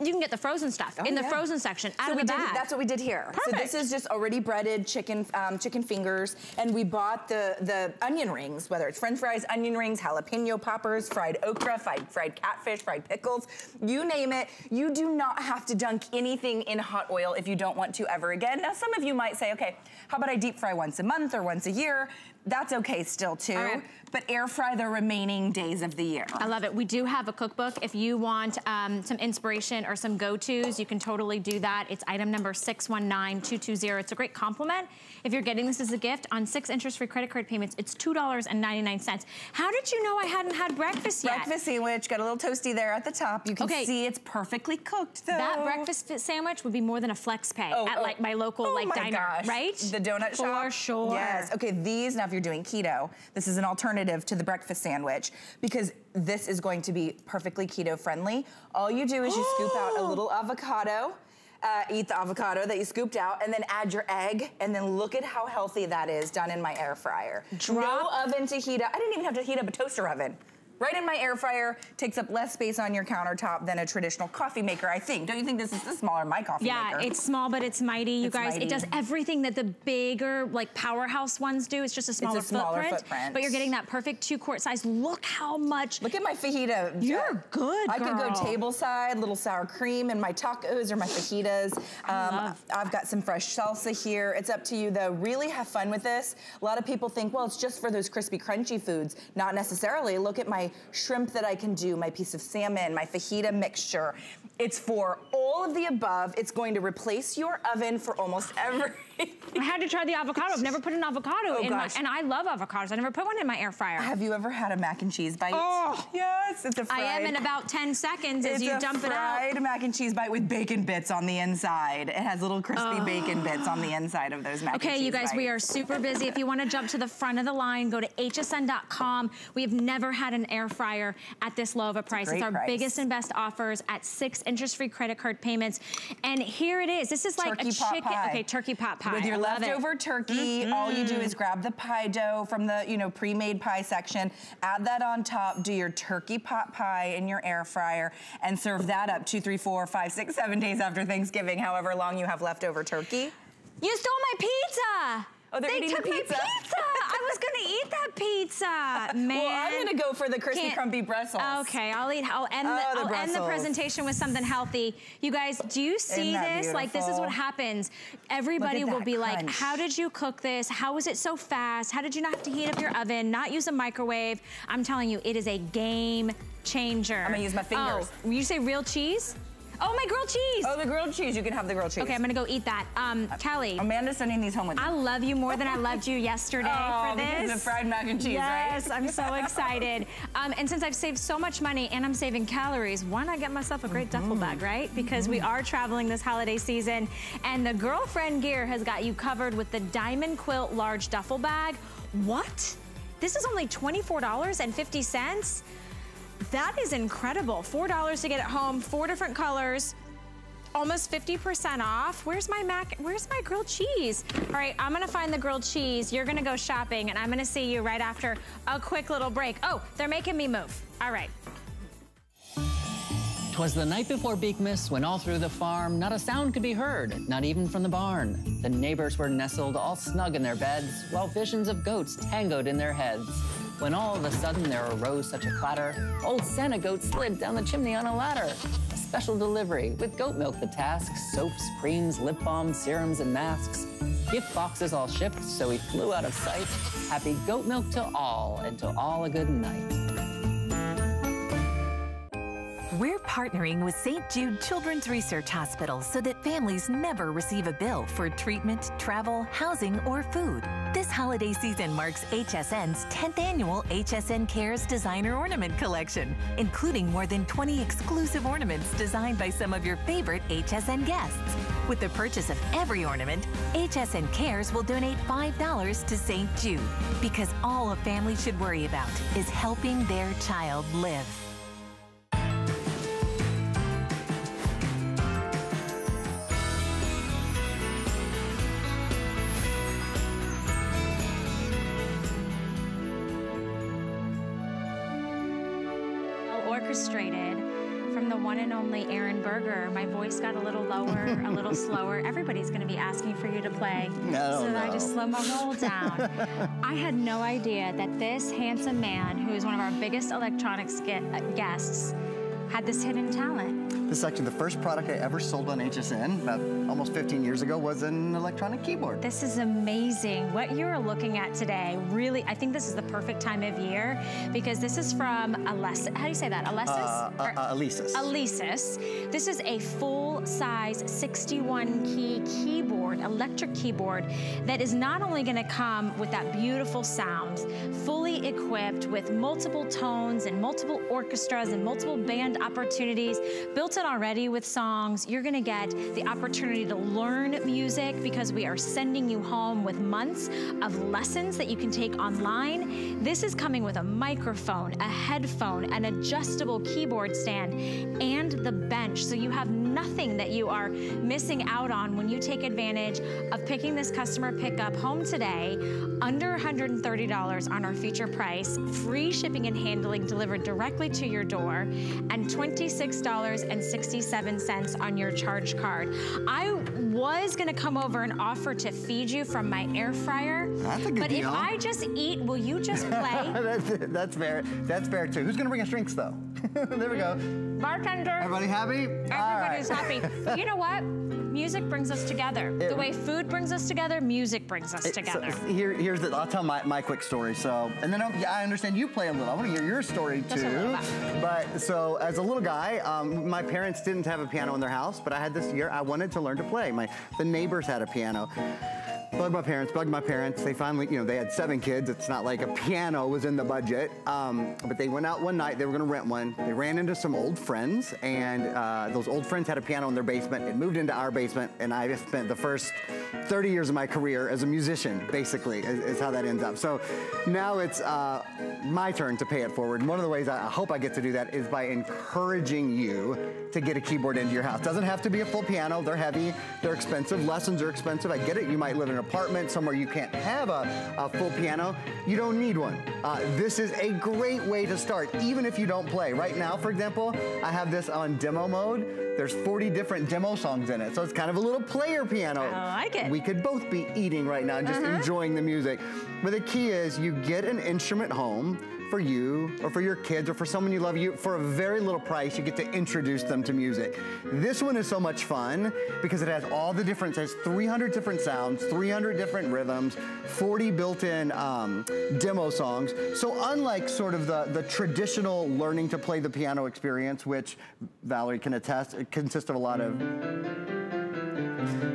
You can get the frozen stuff Oh, in the yeah. frozen section out So of we the did, bag. that's what we did here. Perfect. So this is just already breaded chicken um, chicken fingers, and we bought the the onion rings, whether it's French fries, onion rings, jalapeno poppers, fried okra, fried fried catfish, fried pickles, you name it. You do not have to dunk anything in hot oil if you don't want to ever again. Now, some of you might say, okay, how about I deep fry once a month or once a year? That's okay still too, right. but air fry the remaining days of the year. I love it. We do have a cookbook. If you want um, some inspiration or some go-tos, you can totally do that. It's item number 619220. It's a great compliment. If you're getting this as a gift on six interest-free credit card payments, it's $2.99. How did you know I hadn't had breakfast yet? Breakfast sandwich, got a little toasty there at the top. You can Okay. see it's perfectly cooked though. That breakfast sandwich would be more than a flex pay Oh, at oh. like my local Oh like my diner, gosh. right? The donut For shop? sure. Yes. Okay, these, now you're doing keto, this is an alternative to the breakfast sandwich because this is going to be perfectly keto friendly. All you do is you scoop out a little avocado. Uh, eat the avocado that you scooped out and then add your egg and then look at how healthy that is done in my air fryer. Drop- No oven to heat up. I didn't even have to heat up a toaster oven. Right in my air fryer, takes up less space on your countertop than a traditional coffee maker, I think. Don't you think this is, this smaller my coffee Yeah, maker? Yeah, it's small, but it's mighty, you It's guys. mighty. It does everything that the bigger, like powerhouse ones do. It's just a smaller, smaller footprint, footprint. But you're getting that perfect two quart size. Look how much. Look at my fajita. You're good, I could go table side, little sour cream in my tacos or my fajitas. Um, I've got some fresh salsa here. It's up to you though. Really have fun with this. A lot of people think, well, it's just for those crispy, crunchy foods. Not necessarily. Look at my shrimp that I can do, my piece of salmon, my fajita mixture. It's for all of the above. It's going to replace your oven for almost every. I had to try the avocado. I've never put an avocado Oh, in my, and I love avocados. I never put one in my air fryer. Have you ever had a mac and cheese bite? Oh. yes, it's a I fried. I am in about 10 seconds as It's you dump it out. It's a fried mac and cheese bite with bacon bits on the inside. It has little crispy oh. bacon bits on the inside of those mac and cheese Okay, you guys, we are super busy. If you want to jump to the front of the line, go to hsn.com. We have never had an air fryer at this low of a price. great It's our price. biggest and best offers at six interest-free credit card payments. And here it is. This is like turkey a chicken. pie. Okay, turkey pot pie. With your I leftover turkey, all you do mm-hmm. is grab the pie dough from the, you know, pre-made pie section, add that on top, do your turkey pot pie in your air fryer, and serve that up two, three, four, five, six, seven days after Thanksgiving, however long you have leftover turkey. You stole my pizza. Oh, they're they eating the took my pizza. Was gonna eat that pizza, man. Well, I'm gonna go for the crispy, Can't- crumpy Brussels. Okay, I'll eat. I'll end. Oh, the, the I'll end the presentation with something healthy. You guys, do you see this? Like this is what happens. Everybody will be like, "How did you cook this? How was it so fast? How did you not have to heat up your oven? Not use a microwave?" I'm telling you, it is a game changer. I'm gonna use my fingers. Oh, you say real cheese? Oh, my grilled cheese. Oh, the grilled cheese. You can have the grilled cheese. Okay, I'm gonna go eat that. Um, Kelly. Amanda's sending these home with me. I love you more than I loved you yesterday Oh, for this. because of fried mac and cheese, right? yes, I'm so excited. Um, and since I've saved so much money and I'm saving calories, why not get myself a great duffel bag, right? Because we are traveling this holiday season, and the Girlfriend Gear has got you covered with the Diamond Quilt Large Duffel Bag. What? This is only $24.50? That is incredible. $4 to get it home, four different colors almost 50% off. Where's my mac, where's my grilled cheese? All right, I'm gonna find the grilled cheese. You're gonna go shopping and I'm gonna see you right after a quick little break. Oh, they're making me move. All right. 'Twas the night before Beekmas when all through the farm not a sound could be heard, not even from the barn. The neighbors were nestled all snug in their beds, while visions of goats tangoed in their heads. When all of a sudden there arose such a clatter, old Santa Goat slid down the chimney on a ladder. A special delivery with goat milk the task, soaps, creams, lip balms, serums, and masks. Gift boxes all shipped, so he flew out of sight. Happy goat milk to all, and to all a good night. We're partnering with St. Jude Children's Research Hospital so that families never receive a bill for treatment, travel, housing, or food. This holiday season marks HSN's 10th annual HSN Cares Designer Ornament Collection, including more than 20 exclusive ornaments designed by some of your favorite HSN guests. With the purchase of every ornament, HSN Cares will donate $5 to St. Jude because all a family should worry about is helping their child live. Berger. My voice got a little lower, a little slower. Everybody's going to be asking for you to play. No, so I no. just slow my roll down. I had no idea that this handsome man, who is one of our biggest electronics guests, had this hidden talent. This is actually the first product I ever sold on HSN about almost 15 years ago was an electronic keyboard. This is amazing. What you're looking at today, really, I think this is the perfect time of year because this is from Alessis. How do you say that? Alessis? Uh, uh, uh, Alesis. Alesis. This is a full-size 61-key keyboard, electric keyboard, that is not only gonna come with that beautiful sound, fully equipped with multiple tones and multiple orchestras and multiple band opportunities, built already with songs. You're gonna get the opportunity to learn music because we are sending you home with months of lessons that you can take online. This is coming with a microphone, a headphone, an adjustable keyboard stand, and the bench. So you have nothing that you are missing out on when you take advantage of picking this customer pickup home today under $130 on our feature price, free shipping and handling delivered directly to your door, and $26.67 on your charge card. I was gonna come over and offer to feed you from my air fryer. That's a good but deal. if I just eat, will you just play? that's, that's fair. That's fair too. Who's gonna bring us drinks though? there we go. Bartender. Everybody happy? Everybody's happy. But you know what? Music brings us together. the way food brings us together, music brings us It- so- together. here, here's the. I'll tell my, my quick story. So, and then yeah, I understand you play a little. I want to hear your story too. But so, as a little guy, um, my parents didn't have a piano in their house, but I had this year. I wanted to learn to play. My the neighbors had a piano. Bugged my parents, bugged my parents. They finally, you know, they had seven kids. It's not like a piano was in the budget. Um, but they went out one night, they were gonna rent one. They ran into some old friends, and uh, those old friends had a piano in their basement. It moved into our basement, and I just spent the first 30 years of my career as a musician, basically, is, is how that ends up. So now it's uh, my turn to pay it forward. And one of the ways I hope I get to do that is by encouraging you to get a keyboard into your house. Doesn't have to be a full piano. They're heavy, they're expensive. Lessons are expensive. I get it. You might live in an apartment somewhere you can't have a, a full piano. You don't need one. Uh, this is a great way to start, even if you don't play. Right now, for example, I have this on demo mode. There's 40 different demo songs in it, so it's kind of a little player piano. I like it. We could both be eating right now, and just Uh-huh. enjoying the music. But the key is you get an instrument home for you or for your kids or for someone you love you for a very little price you get to introduce them to music. This one is so much fun because it has all the different has 300 different sounds 300 different rhythms 40 built-in um, demo songs. So unlike sort of the, the traditional learning to play the piano experience which valerie can attest it consists of a lot of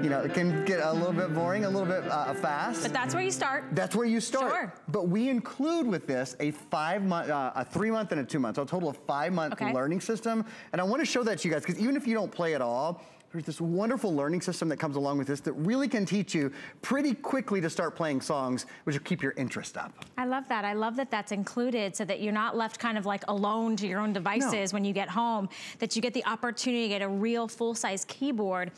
you know, it can get a little bit boring, a little bit uh, fast. But that's where you start. That's where you start. Sure. But we include with this a five month, uh, a three month and a two month, so a total of five month Okay. learning system. And I want to show that to you guys because even if you don't play at all, there's this wonderful learning system that comes along with this that really can teach you pretty quickly to start playing songs, which will keep your interest up. I love that. I love that that's included so that you're not left kind of like alone to your own devices when you get home, that you get the opportunity to get a real full-size keyboard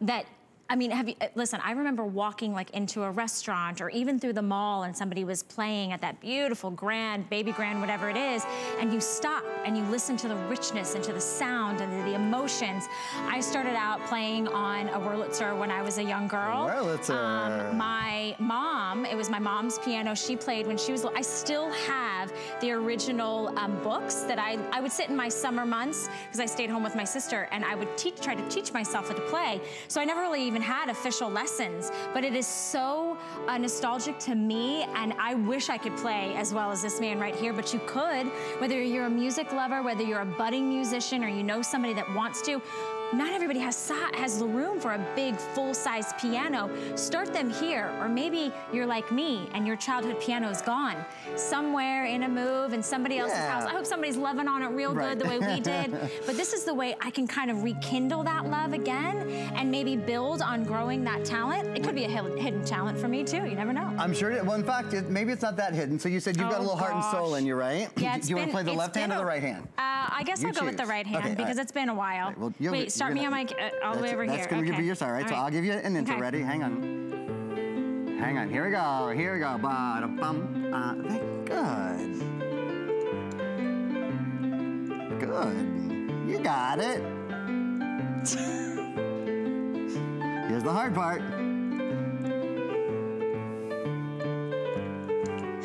that I mean, have you, uh, listen, I remember walking like into a restaurant or even through the mall and somebody was playing at that beautiful grand, baby grand, whatever it is, and you stop and you listen to the richness and to the sound and the emotions. I started out playing on a Wurlitzer when I was a young girl. Wurlitzer. Um, my mom, it was my mom's piano, she played when she was, I still have the original um, books that I, I would sit in my summer months because I stayed home with my sister and I would teach, try to teach myself how to play. So I never really even had official lessons, but it is so uh, nostalgic to me and I wish I could play as well as this man right here, but you could, whether you're a music lover, whether you're a budding musician or you know somebody that wants to, not everybody has has the room for a big full-size piano. Start them here, or maybe you're like me and your childhood piano is gone somewhere in a move in somebody else's Yeah. house. I hope somebody's loving on it real Right. good the way we did. but this is the way I can kind of rekindle that love again and maybe build on growing that talent. It could be a hidden talent for me too. You never know. I'm sure. It, well, in fact, it, maybe it's not that hidden. So you said you've got a Oh, little heart and soul in you, right? Yeah, Do you want to play the left hand been or the right hand? Uh, I guess You I'll go with the right hand Okay, because right. it's been a while. well, you'll- Wait, start me on my uh, all the way over that's here. That's gonna okay. give you your side, right? All So I'll give you an intro. Okay. Ready? Hang on. Hang on. Here we go. Here we go. Ba-da-bum. Uh, good. Good. You got it. Here's the hard part.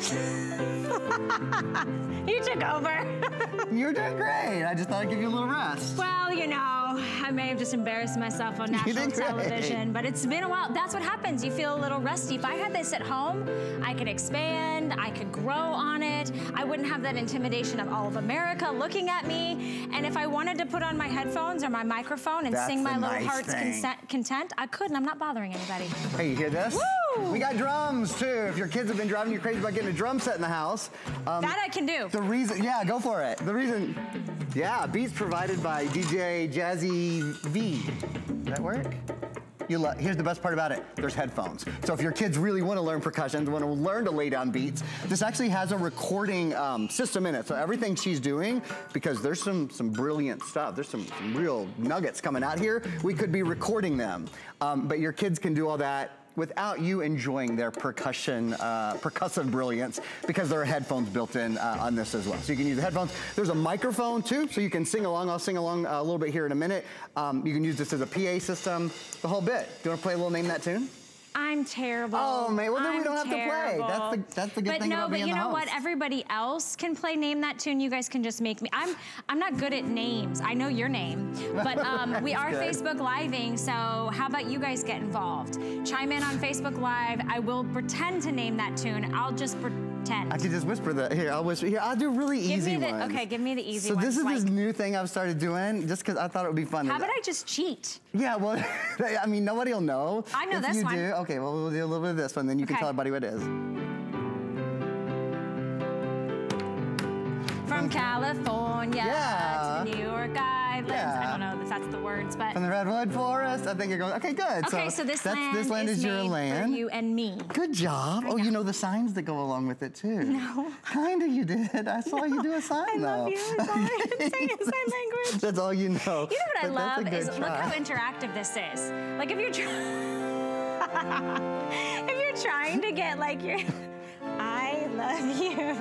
you took over. You're doing great. I just thought I'd give you a little rest. Well, you know, I may have just embarrassed myself on national television, but it's been a while. That's what happens. You feel a little rusty. If I had this at home, I could expand, I could grow on it. I wouldn't have that intimidation of all of America looking at me. And if I wanted to put on my headphones or my microphone and That's sing my little nice heart's consent, content, I could, and I'm not bothering anybody. Hey, you hear this? Woo! We got drums too. If your kids have been driving you crazy about getting a drum set in the house. um, That I can do. The reason, yeah, go for it. The reason, yeah, beats provided by DJ Jazzy V. Does that work? You here's the best part about it. There's headphones. So if your kids really want to learn percussion, want to learn to lay down beats, this actually has a recording um, system in it. So everything she's doing, because there's some some brilliant stuff. There's some, some real nuggets coming out here. We could be recording them, um, but your kids can do all that without you enjoying their percussion, uh, percussive brilliance, because there are headphones built in uh, on this as well. So you can use the headphones. There's a microphone too, so you can sing along. I'll sing along uh, a little bit here in a minute. Um, you can use this as a PA system, the whole bit. Do you want to play a little name that tune? I'm terrible. Oh, man, well, then we I'm don't have to play. That's the- that's the good but thing no, about but being you the know what? Everybody else can play name that tune. You guys can just make me. I'm I'm not good at names. I know your name, but um, we are good. Facebook living. So how about you guys get involved? Chime in on Facebook Live. I will pretend to name that tune. I'll just pretend. I can just whisper that. Here, I'll whisper. Here, I'll do really Give easy me the ones. okay. Give me the easy one. so ones. this is like, this new thing I've started doing, just because I thought it would be fun. how about I just cheat? Yeah, well, I mean, nobody will know. I know if this you one. do. Okay, well, we'll do a little bit of this one, then you can tell everybody what it is. From California Yeah. to New York Islands. I don't know that's the words, but From the redwood mm. forest. I think you're going. Okay, good. Okay, so, this that's, land this land is, your land. for you and me. Good job. Oh, you know the signs that go along with it too. No. Kinda you did. I saw you do a sign I though. love you. It's all right. I'm saying in sign language. That's all you know. You know what I But that's love good is look how interactive this is. Like if you're trying, if you're trying to get like your, I love you.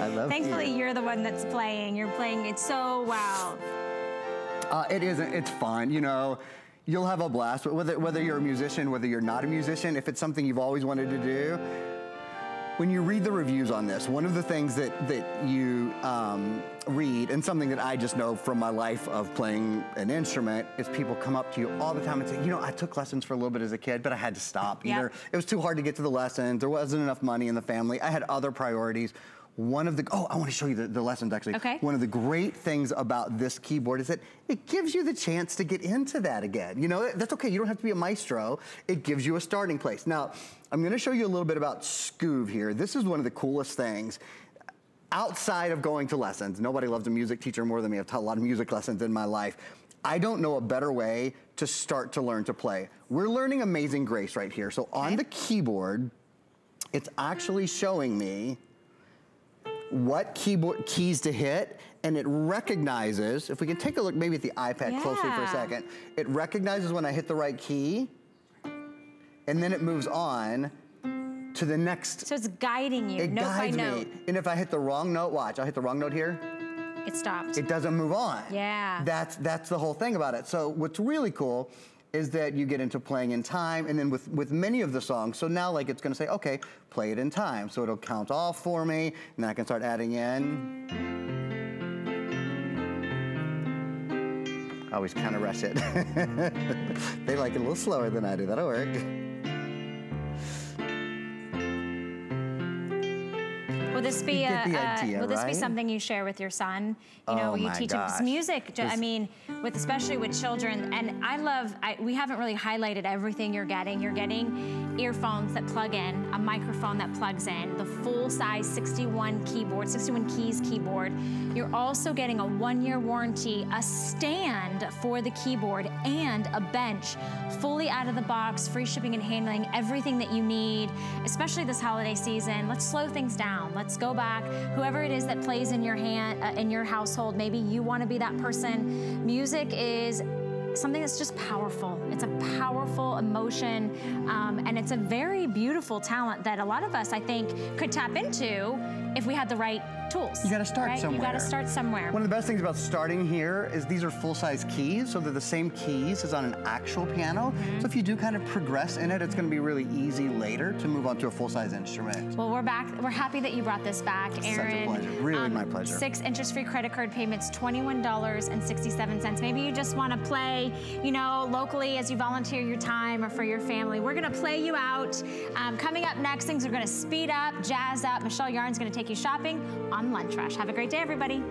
I love you. Thankfully, you're the one that's playing. You're playing it so well. Uh, it isn't. It's fun. You know, you'll have a blast. But whether whether you're a musician, whether you're not a musician, if it's something you've always wanted to do, when you read the reviews on this, one of the things that that you um, read, and something that I just know from my life of playing an instrument, is people come up to you all the time and say, you know, I took lessons for a little bit as a kid, but I had to stop. Yep. Either it was too hard to get to the lessons, there wasn't enough money in the family, I had other priorities. One of the oh, I want to show you the, the lessons actually. Okay. One of the great things about this keyboard is that it gives you the chance to get into that again. You know, that's okay. You don't have to be a maestro. It gives you a starting place. Now, I'm going to show you a little bit about Skoove here. This is one of the coolest things. Outside of going to lessons, nobody loves a music teacher more than me. I've taught a lot of music lessons in my life. I don't know a better way to start to learn to play. We're learning Amazing Grace right here. So on the keyboard, it's actually showing me what keyboard keys to hit and it recognizes if we can take a look maybe at the ipad closely for a second it recognizes when i hit the right key and then it moves on to the next. So it's guiding you, it note guides by note. me. And if I hit the wrong note, watch, I'll hit the wrong note here. It stops. It doesn't move on. Yeah. That's that's the whole thing about it. So what's really cool is that you get into playing in time and then with, with many of the songs, so now like it's gonna say, okay, play it in time. So it'll count off for me, and then I can start adding in. I always kind of rush it. they like it a little slower than I do, that'll work. This be a, uh, idea, will this be something you share with your son? You know, Oh you teach him gosh. music. ju- I mean, with especially with children, and I love. I, we haven't really highlighted everything you're getting. You're getting earphones that plug in, a microphone that plugs in, the full size 61 keyboard, 61 keys keyboard. You're also getting a one-year warranty, a stand for the keyboard, and a bench, fully out of the box, free shipping and handling, everything that you need, especially this holiday season. Let's slow things down. Let's go back. Whoever it is that plays in your hand, uh, in your household, maybe you want to be that person. Music is something that's just powerful. It's a powerful emotion, um, and it's a very beautiful talent that a lot of us, I think, could tap into if we had the right tools. You gotta start right? somewhere. You gotta start somewhere. One of the best things about starting here is these are full-size keys, so they're the same keys as on an actual piano. Mm-hmm. So if you do kind of progress in it, it's gonna be really easy later to move on to a full-size instrument. Well, we're back. We're happy that you brought this back, Aaron. Such a Um, pleasure. Really my pleasure. Six interest-free credit card payments, twenty-one dollars and sixty-seven cents. Maybe you just want to play, you know, locally as you volunteer your time or for your family. We're gonna play you out. Um, coming up next, things are gonna speed up, jazz up. Michelle Yarn's gonna take you shopping Lunch Rush. Have a great day, everybody.